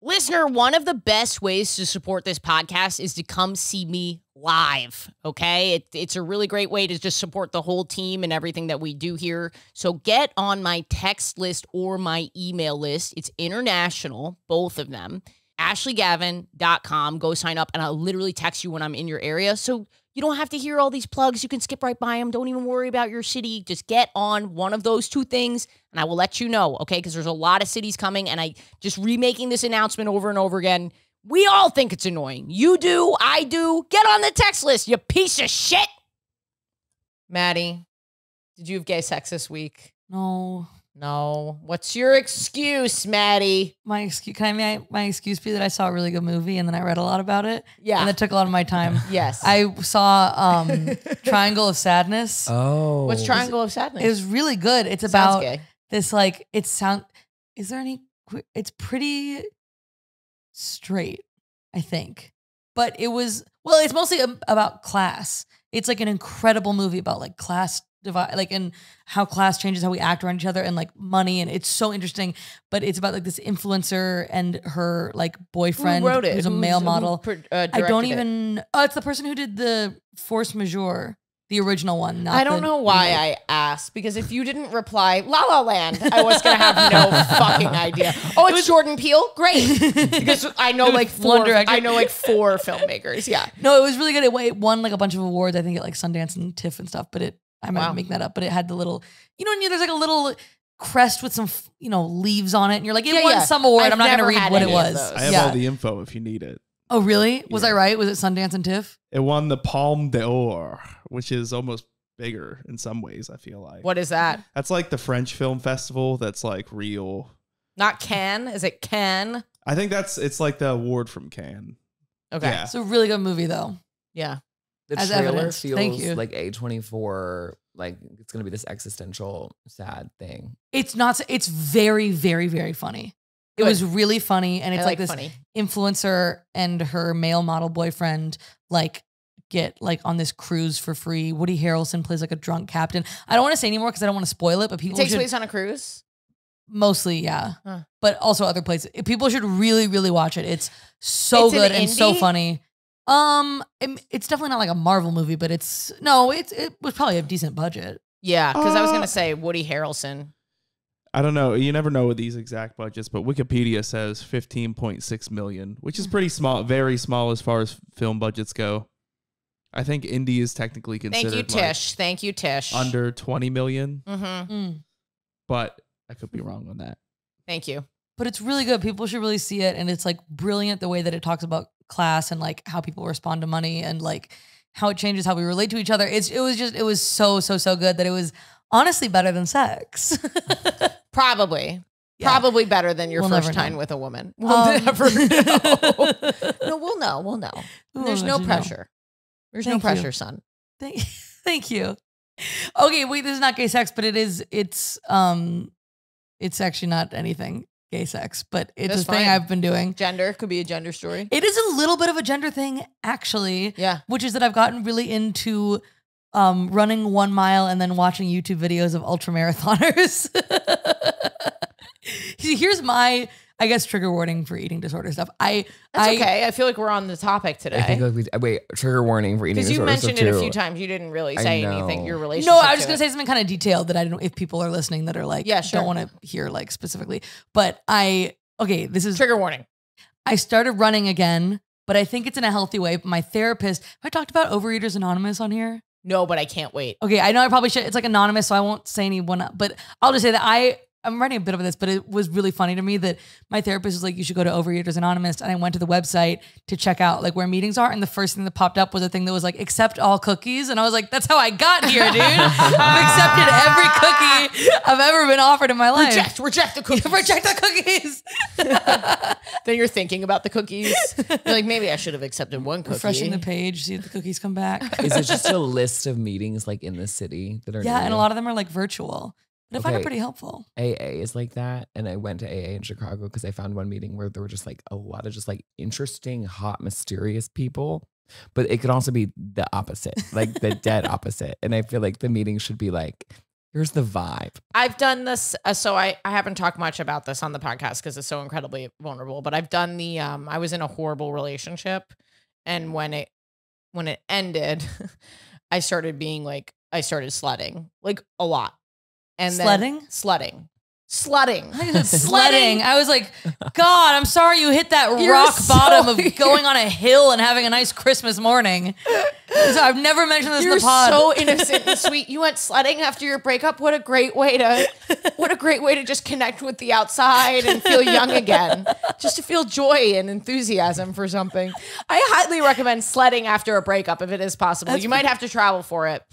[SPEAKER 1] Listener, one of the best ways to support this podcast is to come see me live. Okay. It, it's a really great way to just support the whole team and everything that we do here. So get on my text list or my email list. It's international, both of them. AshleyGavin.com. Go sign up and I'll literally text you when I'm in your area. So you don't have to hear all these plugs. You can skip right by them. Don't even worry about your city. Just get on one of those two things and I will let you know, okay? Because there's a lot of cities coming and I just remaking this announcement over and over again. We all think it's annoying. You do, I do. Get on the text list, you piece of shit. Maddie, did you have gay sex this week?
[SPEAKER 3] no,
[SPEAKER 1] No. What's your excuse, Maddie?
[SPEAKER 3] my excuse. Can I my, my excuse be that I saw a really good movie and then I read a lot about it
[SPEAKER 1] Yeah.
[SPEAKER 3] and it took a lot of my time.
[SPEAKER 1] yes.
[SPEAKER 3] I saw um Triangle of Sadness.
[SPEAKER 2] Oh.
[SPEAKER 1] What's Triangle of Sadness?
[SPEAKER 3] It was really good. It's about this like it sound. Is there any? It's pretty straight, I think. But it was well. It's mostly about class. It's like an incredible movie about like class divide, like and how class changes how we act around each other and like money. And it's so interesting. But it's about like this influencer and her like boyfriend
[SPEAKER 1] Who wrote it?
[SPEAKER 3] who's a
[SPEAKER 1] Who's-
[SPEAKER 3] male model.
[SPEAKER 1] uh,
[SPEAKER 3] I don't
[SPEAKER 1] directed it?
[SPEAKER 3] even. Oh, it's the person who did the Force Majeure, the original one.
[SPEAKER 1] I don't
[SPEAKER 3] the
[SPEAKER 1] know why
[SPEAKER 3] remake.
[SPEAKER 1] I asked because if you didn't reply La La Land, I was gonna have no fucking idea. Oh, it's Jordan Peele. Great, because I know like four. I know like four filmmakers. Yeah,
[SPEAKER 3] No, it was really good. It won like a bunch of awards. I think at like Sundance and TIFF and stuff. But it, I might
[SPEAKER 1] Wow.
[SPEAKER 3] be making that up. But it had the little, you know, when there's like a little crest with some, you know, leaves on it, and you're like, it
[SPEAKER 1] Yeah,
[SPEAKER 3] won
[SPEAKER 1] yeah.
[SPEAKER 3] some award.
[SPEAKER 1] I've
[SPEAKER 3] I'm not gonna read what it was.
[SPEAKER 4] I have
[SPEAKER 3] yeah.
[SPEAKER 4] all the info if you need it.
[SPEAKER 3] oh, really? Was I right? Was it Sundance and TIFF?
[SPEAKER 4] It won the Palme d'Or, which is almost bigger in some ways. I feel like
[SPEAKER 1] what is that?
[SPEAKER 4] that's like the French Film Festival. That's like real.
[SPEAKER 1] Not Cannes? Is it Cannes?
[SPEAKER 4] I think that's it's like the award from Cannes.
[SPEAKER 1] Okay,
[SPEAKER 4] Yeah.
[SPEAKER 3] It's a really good movie though.
[SPEAKER 1] yeah.
[SPEAKER 2] The
[SPEAKER 3] As
[SPEAKER 2] trailer
[SPEAKER 3] evidence.
[SPEAKER 2] feels like A24 like it's gonna be this existential sad thing.
[SPEAKER 3] It's not. It's very, very, very funny. It
[SPEAKER 1] Good.
[SPEAKER 3] was really funny, and it's
[SPEAKER 1] I
[SPEAKER 3] like,
[SPEAKER 1] like
[SPEAKER 3] this influencer and her male model boyfriend like get like on this cruise for free. Woody Harrelson plays like a drunk captain. I don't want to say anymore because I don't want to spoil it, but
[SPEAKER 1] It
[SPEAKER 3] people
[SPEAKER 1] takes
[SPEAKER 3] should
[SPEAKER 1] place on a cruise.
[SPEAKER 3] mostly, yeah,
[SPEAKER 1] Huh.
[SPEAKER 3] but also other places. People should really, really watch it. It's so
[SPEAKER 1] It's
[SPEAKER 3] good and so funny. Um, it- it's definitely not like a Marvel movie, but it's no, it's it was probably a decent budget.
[SPEAKER 1] Yeah, because I was
[SPEAKER 4] Uh,
[SPEAKER 1] gonna say Woody Harrelson.
[SPEAKER 4] I don't know. You never know with these exact budgets, but Wikipedia says 15.6 million, which is pretty small, very small as far as film budgets go. I think indie is technically considered.
[SPEAKER 1] Thank
[SPEAKER 4] considered
[SPEAKER 1] you,
[SPEAKER 4] like
[SPEAKER 1] Tish. Thank you, Tish.
[SPEAKER 4] under 20 million,
[SPEAKER 1] Mm-hmm.
[SPEAKER 3] Mm.
[SPEAKER 4] but I could be wrong on that.
[SPEAKER 1] Thank you.
[SPEAKER 3] but it's really good. People should really see it, and it's like brilliant the way that it talks about class and like how people respond to money and like how it changes how we relate to each other. It's it was just it was so so so good that it was honestly better than sex.
[SPEAKER 1] Probably.
[SPEAKER 3] Yeah.
[SPEAKER 1] Probably better than your
[SPEAKER 3] We'll
[SPEAKER 1] first
[SPEAKER 3] never know.
[SPEAKER 1] time with a woman. We'll
[SPEAKER 3] Um,
[SPEAKER 1] never know. no, we'll know. We'll know.
[SPEAKER 3] We'll
[SPEAKER 1] There's no
[SPEAKER 3] you know.
[SPEAKER 1] pressure. There's
[SPEAKER 3] Thank
[SPEAKER 1] no
[SPEAKER 3] you.
[SPEAKER 1] pressure, son.
[SPEAKER 3] Thank, thank you. Okay, wait, this is not gay sex, but it is. It's um, it's actually not anything gay sex, but it's
[SPEAKER 1] That's
[SPEAKER 3] a thing
[SPEAKER 1] fine.
[SPEAKER 3] I've been doing.
[SPEAKER 1] Gender could be a gender story.
[SPEAKER 3] It is a little bit of a gender thing, actually.
[SPEAKER 1] Yeah.
[SPEAKER 3] which is that I've gotten really into um, running one mile and then watching YouTube videos of ultra marathoners. See, Here's my, I guess, trigger warning for eating disorder stuff. I,
[SPEAKER 1] That's
[SPEAKER 3] I,
[SPEAKER 1] okay. I feel like we're on the topic today.
[SPEAKER 2] I think like we wait trigger warning for eating disorder.
[SPEAKER 1] Because you
[SPEAKER 2] disorder stuff
[SPEAKER 1] mentioned it a
[SPEAKER 2] too.
[SPEAKER 1] few times. You didn't really
[SPEAKER 2] I
[SPEAKER 1] say anything.
[SPEAKER 2] know.
[SPEAKER 1] Your relationship.
[SPEAKER 3] No, I was just
[SPEAKER 1] to
[SPEAKER 3] gonna say something kind of detailed that I don't know if people are listening that are like,
[SPEAKER 1] Yeah, sure.
[SPEAKER 3] don't want to hear like specifically. But I, okay, this is
[SPEAKER 1] trigger warning.
[SPEAKER 3] I started running again, but I think it's in a healthy way. My therapist, have I talked about Overeaters Anonymous on here?
[SPEAKER 1] No, but I can't wait.
[SPEAKER 3] Okay, I know I probably should. It's like anonymous, so I won't say anyone. Up, but I'll just say that I I'm writing a bit of this, but it was really funny to me that my therapist was like, "You should go to Overeaters Anonymous," and I went to the website to check out like where meetings are, and the first thing that popped up was a thing that was like accept all cookies, and I was like, "That's how I got here, dude. I've accepted every cookie I've ever been offered in my life.
[SPEAKER 1] Reject, reject the cookies.
[SPEAKER 3] Reject the cookies.
[SPEAKER 1] then you're thinking about the cookies. You're like, maybe I should have accepted one cookie.
[SPEAKER 3] Refreshing the page, see if the cookies come back.
[SPEAKER 2] Is it just a list of meetings like in the city that are
[SPEAKER 3] yeah, and a lot of them are like virtual, but I find it
[SPEAKER 2] Okay.
[SPEAKER 3] pretty helpful.
[SPEAKER 2] AA is like that. And I went to AA in Chicago because I found one meeting where there were just like a lot of just like interesting, hot, mysterious people. But it could also be the opposite, like the dead opposite. And I feel like the meeting should be like, here's the vibe.
[SPEAKER 1] I've done this, uh, so I, I haven't talked much about this on the podcast because it's so incredibly vulnerable. But I've done the um, I was in a horrible relationship, and when it when it ended, I started being like I started sledding like a lot, and then-
[SPEAKER 3] Sledding?
[SPEAKER 1] sledding, sledding,
[SPEAKER 3] I sledding. I was like, God, I'm sorry you hit that
[SPEAKER 1] You're
[SPEAKER 3] rock
[SPEAKER 1] so-
[SPEAKER 3] bottom of going on a hill and having a nice Christmas morning. So I've never mentioned this
[SPEAKER 1] You're
[SPEAKER 3] in the pod.
[SPEAKER 1] so innocent and sweet. You went sledding after your breakup. What a great way to what a great way to just connect with the outside and feel young again. Just to feel joy and enthusiasm for something. I highly recommend sledding after a breakup if it is possible.
[SPEAKER 3] That's
[SPEAKER 1] you might have to travel for it.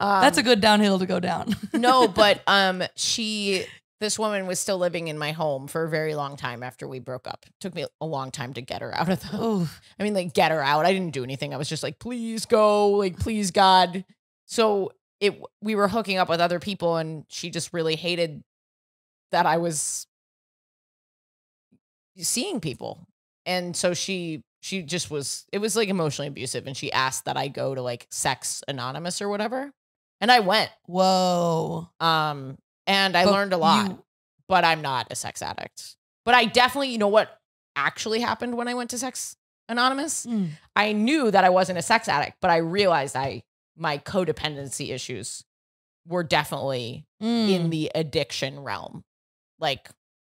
[SPEAKER 1] Um,
[SPEAKER 3] That's a good downhill to go down.
[SPEAKER 1] no, but um, she, this woman was still living in my home for a very long time after we broke up. It took me a long time to get her out of the.
[SPEAKER 3] Ooh.
[SPEAKER 1] I mean, like get her out. I didn't do anything. I was just like, please go, like please God. So it, we were hooking up with other people, and she just really hated that I was seeing people, and so she she just was. It was like emotionally abusive, and she asked that I go to like Sex Anonymous or whatever, and I went.
[SPEAKER 3] Whoa.
[SPEAKER 1] Um, and I
[SPEAKER 3] But
[SPEAKER 1] learned a lot,
[SPEAKER 3] you-
[SPEAKER 1] but I'm not a sex addict. But I definitely, you know what actually happened when I went to Sex Anonymous?
[SPEAKER 3] Mm.
[SPEAKER 1] I knew that I wasn't a sex addict, but I realized I my codependency issues were definitely
[SPEAKER 3] Mm.
[SPEAKER 1] in the addiction realm. Like,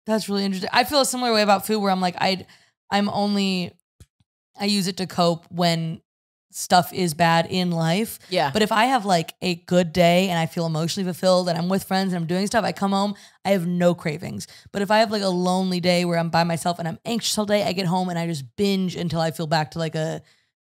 [SPEAKER 3] That's really interesting. I feel a similar way about food where I'm like, I I'm only I use it to cope when stuff is bad in life.
[SPEAKER 1] yeah,
[SPEAKER 3] But if I have like a good day and I feel emotionally fulfilled and I'm with friends and I'm doing stuff, I come home, I have no cravings. But if I have like a lonely day where I'm by myself and I'm anxious all day, I get home and I just binge until I feel back to like a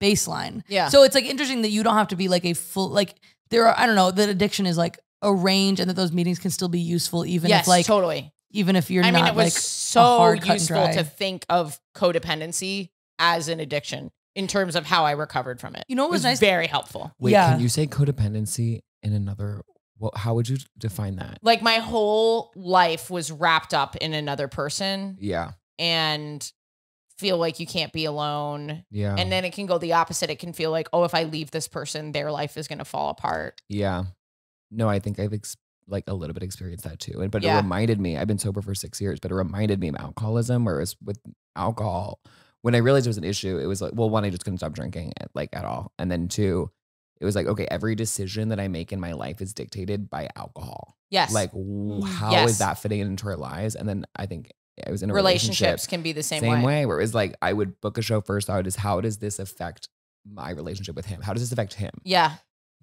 [SPEAKER 3] baseline.
[SPEAKER 1] yeah.
[SPEAKER 3] So it's like interesting that you don't have to be like a full like there are I don't know, that addiction is like a range and that those meetings can still be useful even
[SPEAKER 1] yes,
[SPEAKER 3] if like
[SPEAKER 1] totally.
[SPEAKER 3] even if you're
[SPEAKER 1] I mean,
[SPEAKER 3] not
[SPEAKER 1] it was
[SPEAKER 3] like
[SPEAKER 1] so
[SPEAKER 3] hard cut and
[SPEAKER 1] useful to think of codependency as an addiction in terms of how I recovered from it.
[SPEAKER 3] You know what
[SPEAKER 1] it
[SPEAKER 3] was
[SPEAKER 1] was
[SPEAKER 3] nice?
[SPEAKER 1] very helpful.
[SPEAKER 2] Wait,
[SPEAKER 3] Yeah.
[SPEAKER 2] can you say codependency in another Well, how would you define that?
[SPEAKER 1] Like my whole life was wrapped up in another person
[SPEAKER 2] Yeah.
[SPEAKER 1] and feel like you can't be alone.
[SPEAKER 2] Yeah.
[SPEAKER 1] And then it can go the opposite. It can feel like, oh, if I leave this person, their life is going to fall apart.
[SPEAKER 2] yeah. No, I think I've ex- like a little bit experienced that too. And but
[SPEAKER 1] Yeah.
[SPEAKER 2] it reminded me, I've been sober for six years, but it reminded me of alcoholism, whereas with alcohol, when I realized it was an issue, it was like, well, one, I just couldn't stop drinking at, like at all. And then two, it was like, okay, every decision that I make in my life is dictated by alcohol.
[SPEAKER 1] Yes.
[SPEAKER 2] Like, w- mm, how is
[SPEAKER 1] Yes.
[SPEAKER 2] that fitting into our lives? And then I think I was in a
[SPEAKER 1] relationships
[SPEAKER 2] relationship,
[SPEAKER 1] can be the same,
[SPEAKER 2] same,
[SPEAKER 1] way.
[SPEAKER 2] way. where it was like I would book a show first. I would just, how does this affect my relationship with him? How does this affect him?
[SPEAKER 1] Yeah.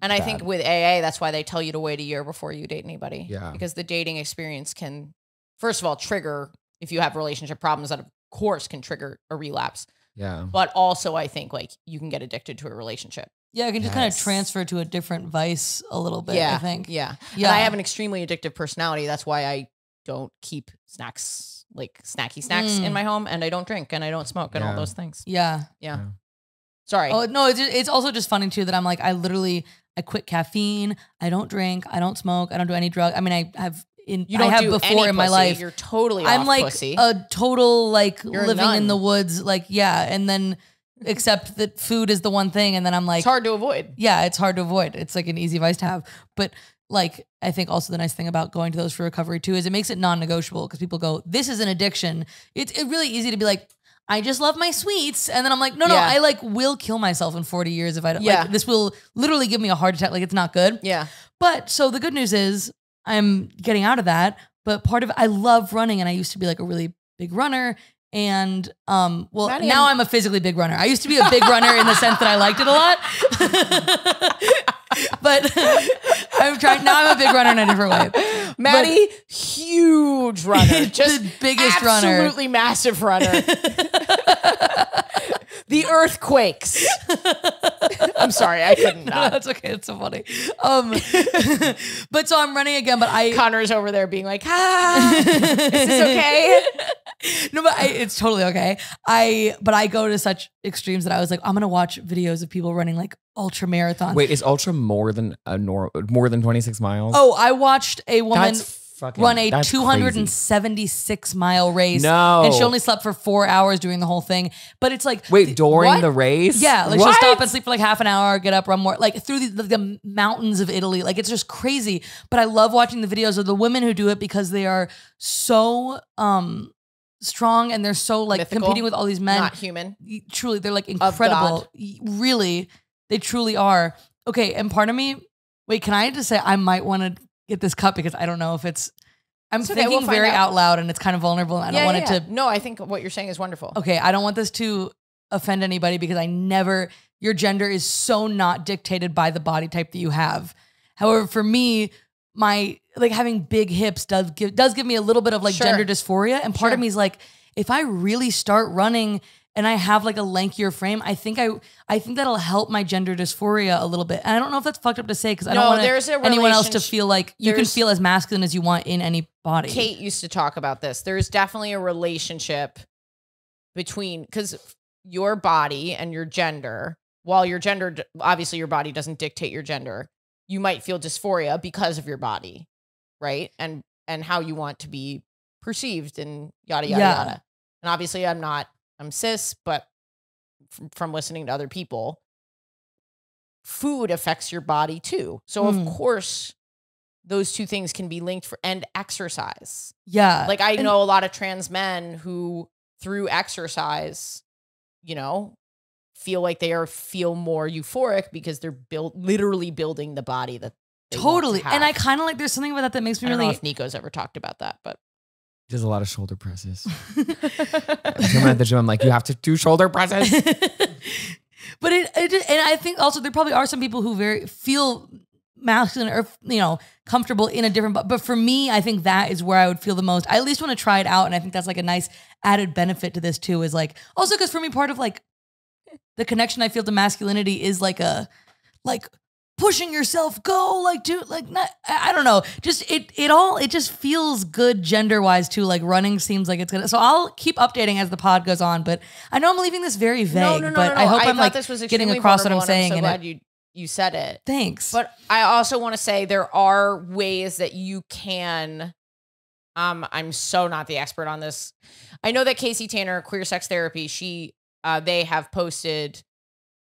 [SPEAKER 1] And I think with AA, that's why they tell you to wait a year before you date anybody.
[SPEAKER 2] Yeah.
[SPEAKER 1] Because the dating experience can, first of all, trigger, if you have relationship problems, that of course can trigger a relapse.
[SPEAKER 2] Yeah.
[SPEAKER 1] But also, I think like you can get addicted to a relationship.
[SPEAKER 3] Yeah, I can just kind of transfer to a different vice a little bit.
[SPEAKER 1] yeah.
[SPEAKER 3] I think.
[SPEAKER 1] Yeah.
[SPEAKER 3] Yeah.
[SPEAKER 1] And I have an extremely addictive personality. That's why I don't keep snacks, like snacky snacks in
[SPEAKER 3] Mm.
[SPEAKER 1] my home. And I don't drink and I don't smoke and all those things.
[SPEAKER 3] Yeah.
[SPEAKER 1] Yeah. Sorry.
[SPEAKER 3] Oh no, it's it's also just funny too that I'm like I literally I quit caffeine. I don't drink. I don't smoke. I don't do any drug. I mean, I have in
[SPEAKER 1] you don't
[SPEAKER 3] I have
[SPEAKER 1] do
[SPEAKER 3] before in my
[SPEAKER 1] pussy.
[SPEAKER 3] life.
[SPEAKER 1] You're totally
[SPEAKER 3] I'm like
[SPEAKER 1] pussy.
[SPEAKER 3] a total like
[SPEAKER 1] You're
[SPEAKER 3] living in the woods. Like yeah, and then except that food is the one thing, and then I'm like
[SPEAKER 1] it's hard to avoid.
[SPEAKER 3] yeah, it's hard to avoid. It's like an easy vice to have. But like, I think also the nice thing about going to those for recovery too is it makes it non-negotiable because people go, "This is an addiction." It's it's really easy to be like, "I just love my sweets," and then I'm like, "No, no,
[SPEAKER 1] Yeah.
[SPEAKER 3] I like will kill myself in 40 years if I don't.
[SPEAKER 1] Yeah.
[SPEAKER 3] Like, this will literally give me a heart attack. Like, it's not good."
[SPEAKER 1] Yeah.
[SPEAKER 3] But so the good news is I'm getting out of that. But part of I love running, and I used to be like a really big runner. And um, well, now
[SPEAKER 1] I'm
[SPEAKER 3] a physically big runner. I used to be a big runner in the sense that I liked it a lot. but I'm trying now. I'm a big runner in a different way.
[SPEAKER 1] Maddie, huge runner. Just
[SPEAKER 3] the biggest runner.
[SPEAKER 1] absolutely massive runner. the earthquakes. I'm sorry, I couldn't
[SPEAKER 3] No,
[SPEAKER 1] not.
[SPEAKER 3] that's okay. It's so funny. Um, but so I'm running again, but I
[SPEAKER 1] Conor's over there being like, ah, is this okay?
[SPEAKER 3] no, but I, it's totally okay. I but I go to such extremes that I was like, I'm gonna watch videos of people running like ultra marathons.
[SPEAKER 2] Wait, is Ultra more than a nor- more than 26 miles?
[SPEAKER 3] Oh, I watched a woman
[SPEAKER 2] fucking
[SPEAKER 3] run a
[SPEAKER 2] that's
[SPEAKER 3] 276 mile race.
[SPEAKER 2] No.
[SPEAKER 3] and she only slept for four hours during the whole thing. But it's like.
[SPEAKER 2] Wait, during
[SPEAKER 1] What?
[SPEAKER 2] the race?
[SPEAKER 3] yeah, like she'll stop and sleep for like half an hour, get up, run more, like through the, the, the mountains of Italy. Like it's just crazy. But I love watching the videos of the women who do it because they are so um strong and they're so like
[SPEAKER 1] Mythical,
[SPEAKER 3] competing with all these men.
[SPEAKER 1] Not human.
[SPEAKER 3] Truly they're like incredible really they truly are okay and part of me wait can i just say i might want to get this cut because i don't know if it's i'm
[SPEAKER 1] It's okay,
[SPEAKER 3] thinking
[SPEAKER 1] we'll
[SPEAKER 3] very
[SPEAKER 1] out.
[SPEAKER 3] out loud and it's kind of vulnerable and i don't want
[SPEAKER 1] yeah,
[SPEAKER 3] it
[SPEAKER 1] yeah.
[SPEAKER 3] to
[SPEAKER 1] No, I think what you're saying is wonderful.
[SPEAKER 3] okay i don't want this to offend anybody because i never your gender is so not dictated by the body type that you have however for me my like having big hips does give does give me a little bit of like
[SPEAKER 1] Sure.
[SPEAKER 3] gender dysphoria and part of me is like if i really start running and i have like a lankier frame i think i i think that'll help my gender dysphoria a little bit and i don't know if that's fucked up to say because i
[SPEAKER 1] No,
[SPEAKER 3] don't want
[SPEAKER 1] there's a
[SPEAKER 3] anyone else to feel like you can feel as masculine as you want in any body
[SPEAKER 1] Kate used to talk about this. There's definitely a relationship between because your body and your gender, while your gender, obviously your body doesn't dictate your gender, you might feel dysphoria because of your body, right? And and how you want to be perceived and yada yada
[SPEAKER 3] Yeah.
[SPEAKER 1] yada. And obviously, I'm not I'm cis, but from, from listening to other people, food affects your body too. So of
[SPEAKER 3] Mm.
[SPEAKER 1] course, those two things can be linked for and exercise.
[SPEAKER 3] yeah
[SPEAKER 1] Like I
[SPEAKER 3] And-
[SPEAKER 1] know a lot of trans men who through exercise, you know, feel like they are feel more euphoric because they're built literally building the body that they want to
[SPEAKER 3] totally and i kind of like there's something about that that makes
[SPEAKER 1] I
[SPEAKER 3] me
[SPEAKER 1] don't know
[SPEAKER 3] really
[SPEAKER 1] if Nico's ever talked about that, but
[SPEAKER 2] He does a lot of shoulder presses. Every time I'm at the gym, I'm like, you have to do shoulder presses.
[SPEAKER 3] but it, it and I think also there probably are some people who very feel masculine or you know comfortable in a different but but for me I think that is where I would feel the most I at least want to try it out and I think that's like a nice added benefit to this too is like also because for me part of like the connection I feel to masculinity is like a like pushing yourself go like do like not I don't know just it it all it just feels good gender wise too like running seems like it's gonna so I'll keep updating as the pod goes on but I know I'm leaving this very vague
[SPEAKER 1] no, no, no,
[SPEAKER 3] but. I hope
[SPEAKER 1] I
[SPEAKER 3] I'm like
[SPEAKER 1] this was
[SPEAKER 3] getting across what I'm saying
[SPEAKER 1] I'm so glad
[SPEAKER 3] it,
[SPEAKER 1] you you said it.
[SPEAKER 3] Thanks.
[SPEAKER 1] But I also want to say there are ways that you can. Um, I'm so not the expert on this. I know that Casey Tanner, Queer Sex Therapy, she uh, they have posted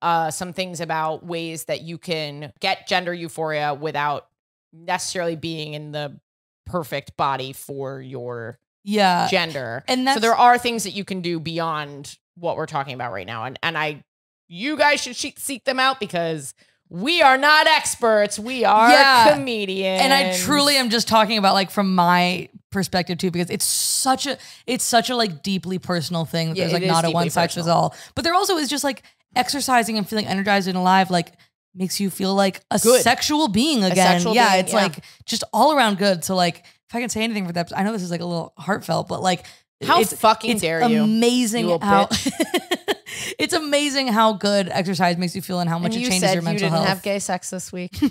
[SPEAKER 1] uh some things about ways that you can get gender euphoria without necessarily being in the perfect body for your
[SPEAKER 3] yeah.
[SPEAKER 1] gender.
[SPEAKER 3] and
[SPEAKER 1] so there are things that you can do beyond what we're talking about right now, and and I, you guys should she- seek them out because we are not experts. We are
[SPEAKER 3] Yeah.
[SPEAKER 1] comedians,
[SPEAKER 3] and I truly am just talking about like from my perspective too, because it's such a it's such a like deeply personal thing.
[SPEAKER 1] Yeah,
[SPEAKER 3] There's like not a one size fits all. But there also is just like exercising and feeling energized and alive, like makes you feel like a
[SPEAKER 1] Good.
[SPEAKER 3] sexual being again.
[SPEAKER 1] sexual
[SPEAKER 3] yeah,
[SPEAKER 1] being,
[SPEAKER 3] it's
[SPEAKER 1] yeah.
[SPEAKER 3] like just all around good. So like if I can say anything for that, I know this is like a little heartfelt, but like
[SPEAKER 1] How
[SPEAKER 3] it's,
[SPEAKER 1] fucking
[SPEAKER 3] it's
[SPEAKER 1] dare you,
[SPEAKER 3] Amazing
[SPEAKER 1] you
[SPEAKER 3] how it's amazing how good exercise makes you feel and how much
[SPEAKER 1] And
[SPEAKER 3] it
[SPEAKER 1] you
[SPEAKER 3] changes your
[SPEAKER 1] you
[SPEAKER 3] mental
[SPEAKER 1] didn't
[SPEAKER 3] health.
[SPEAKER 1] have gay sex this week.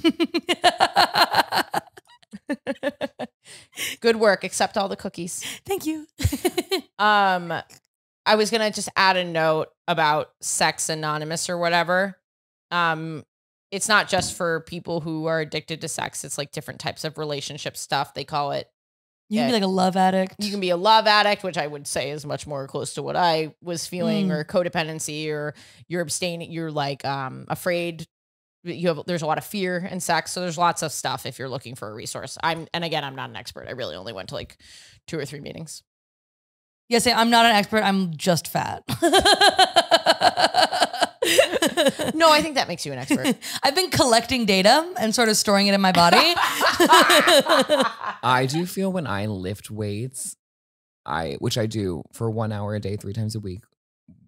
[SPEAKER 1] Good work. Accept all the cookies.
[SPEAKER 3] Thank you.
[SPEAKER 1] Um, I was gonna just add a note about Sex Anonymous or whatever. Um, it's not just for people who are addicted to sex. It's like different types of relationship stuff. They call it.
[SPEAKER 3] You can
[SPEAKER 1] Yeah.
[SPEAKER 3] be like a love addict.
[SPEAKER 1] You can be a love addict, which I would say is much more close to what I was feeling,
[SPEAKER 3] Mm.
[SPEAKER 1] or codependency, or you're abstaining. You're like um afraid. You have there's a lot of fear in sex, so there's lots of stuff if you're looking for a resource. I'm and again, I'm not an expert. I really only went to like two or three meetings.
[SPEAKER 3] Yes, yeah, I'm not an expert. I'm just fat.
[SPEAKER 1] No, I think that makes you an expert.
[SPEAKER 3] I've been collecting data and sort of storing it in my body.
[SPEAKER 2] I do feel when I lift weights, I which I do for one hour a day, three times a week,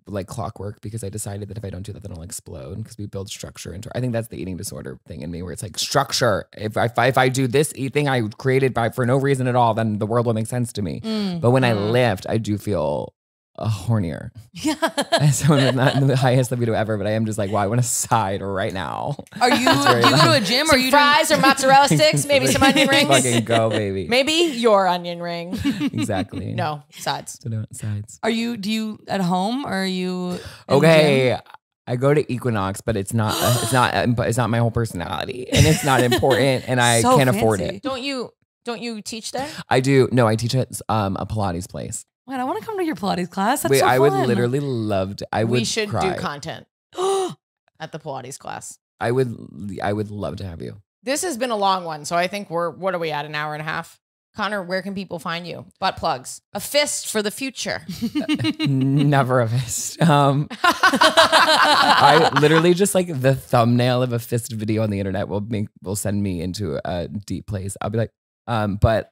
[SPEAKER 2] like clockwork, because I decided that if I don't do that, then I'll explode. Because we build structure into. I think that's the eating disorder thing in me, where it's like structure. If I if I, if I do this thing I created by for no reason at all, then the world will make sense to me.
[SPEAKER 3] Mm.
[SPEAKER 2] But when I
[SPEAKER 1] Mm.
[SPEAKER 2] lift, I do feel uh, hornier.
[SPEAKER 3] Yeah.
[SPEAKER 2] As someone with not the highest libido ever, but I am just like, wow, I want to side right now.
[SPEAKER 3] Are you? Do you go to a gym or are you
[SPEAKER 1] fries or mozzarella sticks, maybe some onion rings.
[SPEAKER 2] Fucking go, baby.
[SPEAKER 1] Maybe your onion ring.
[SPEAKER 2] Exactly.
[SPEAKER 1] No, sides.
[SPEAKER 2] So no sides.
[SPEAKER 3] Are you? Do you at home or are you? in the gym?
[SPEAKER 2] Okay. I go to Equinox, but it's not. uh, it's not. uh, It's not my whole personality, and it's not important, and I
[SPEAKER 3] So
[SPEAKER 2] can't afford it.
[SPEAKER 1] Don't you don't you teach there?
[SPEAKER 2] I do. No, I teach at um, a Pilates place.
[SPEAKER 3] Wait, I want to come to your Pilates class. That's
[SPEAKER 2] Wait,
[SPEAKER 3] so
[SPEAKER 2] I would
[SPEAKER 3] fun.
[SPEAKER 2] literally love to. I would.
[SPEAKER 1] we should
[SPEAKER 2] cry.
[SPEAKER 1] do content at the Pilates class.
[SPEAKER 2] I would. I would love to have you.
[SPEAKER 1] This has been a long one, so I think we're what are we at an hour and a half? Conor, where can people find you? Butt plugs. A fist for the future.
[SPEAKER 2] Never a fist. Um, I literally just like the thumbnail of a fist video on the internet will make will send me into a deep place. I'll be like, um, but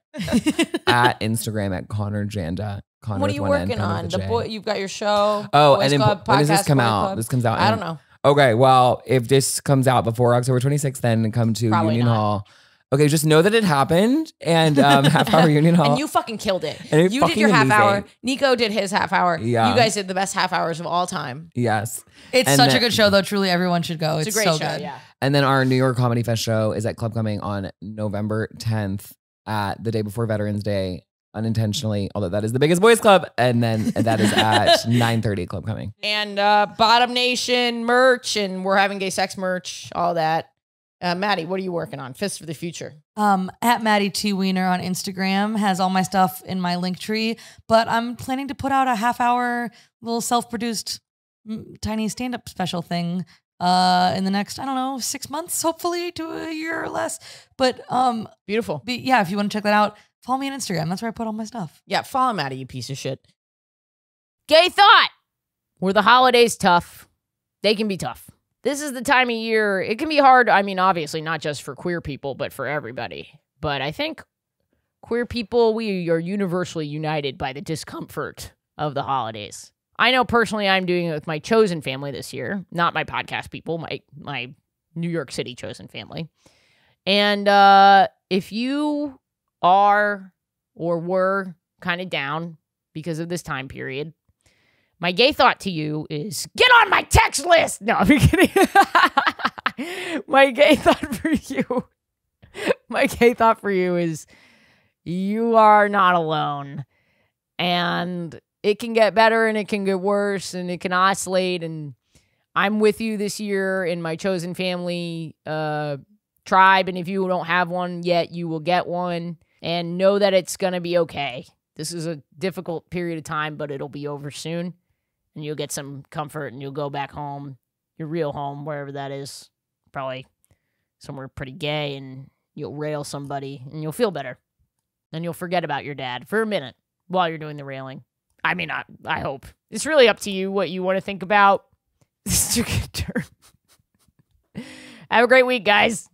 [SPEAKER 2] at Instagram at Conor Janda. Conor
[SPEAKER 1] what are you
[SPEAKER 2] one N,
[SPEAKER 1] working on?
[SPEAKER 2] with
[SPEAKER 1] The boy, you've got your show.
[SPEAKER 2] Oh,
[SPEAKER 1] Boys
[SPEAKER 2] and then
[SPEAKER 1] Club,
[SPEAKER 2] when does this come out?
[SPEAKER 1] Club.
[SPEAKER 2] This comes out.
[SPEAKER 1] I
[SPEAKER 2] in-
[SPEAKER 1] don't know.
[SPEAKER 2] Okay, well, if this comes out before October 26th, then come to
[SPEAKER 1] Probably
[SPEAKER 2] Union
[SPEAKER 1] not.
[SPEAKER 2] Hall. Okay, just know that it happened and um, half hour Union Hall.
[SPEAKER 1] And you fucking killed it.
[SPEAKER 2] And it
[SPEAKER 1] you did your
[SPEAKER 2] fucking
[SPEAKER 1] half hour. Nico did his half hour.
[SPEAKER 2] Yeah.
[SPEAKER 1] You guys did the best half hours of all time.
[SPEAKER 2] yes.
[SPEAKER 3] It's
[SPEAKER 2] And
[SPEAKER 3] such a good show, though. Truly, everyone should go. It's,
[SPEAKER 1] It's, a great
[SPEAKER 3] so
[SPEAKER 1] show.
[SPEAKER 3] good.
[SPEAKER 1] Yeah.
[SPEAKER 2] And then our New York Comedy Fest show is at Club Cumming on November 10th at the day before Veterans Day, unintentionally, although that is the biggest boys club. And then that is at 9:30 at Club Cumming.
[SPEAKER 1] And uh, Bottom Nation merch, and we're having gay sex merch, all that. Uh, Maddie, what are you working on? Fist for the future.
[SPEAKER 3] Um, at Maddie T Wiener on Instagram has all my stuff in my link tree, but I'm planning to put out a half hour little self produced tiny stand up special thing uh in the next I don't know six months hopefully to a year or less but um
[SPEAKER 1] Beautiful.
[SPEAKER 3] but yeah if you want to check that out follow me on Instagram that's where I put all my stuff
[SPEAKER 1] Yeah, follow him out of you piece of shit. Gay thought. Were the holidays tough? They can be tough. This is the time of year. It can be hard. I mean, obviously, not just for queer people, but for everybody. But I think queer people, we are universally united by the discomfort of the holidays. I know personally I'm doing it with my chosen family this year, not my podcast people, my my New York City chosen family. And uh if you are or were kind of down because of this time period, my gay thought to you is get on my text list. No, I'm kidding. my gay thought for you, my gay thought for you is you are not alone. And it can get better and it can get worse and it can oscillate. And I'm with you this year in my chosen family uh, tribe. And if you don't have one yet, you will get one. And know that it's going to be okay. This is a difficult period of time, but it'll be over soon. And you'll get some comfort and you'll go back home, your real home, wherever that is. Probably somewhere pretty gay. And you'll rail somebody and you'll feel better. Then you'll forget about your dad for a minute while you're doing the railing. I mean, I, I hope. It's really up to you what you want to think about. This took a turn. Have a great week, guys.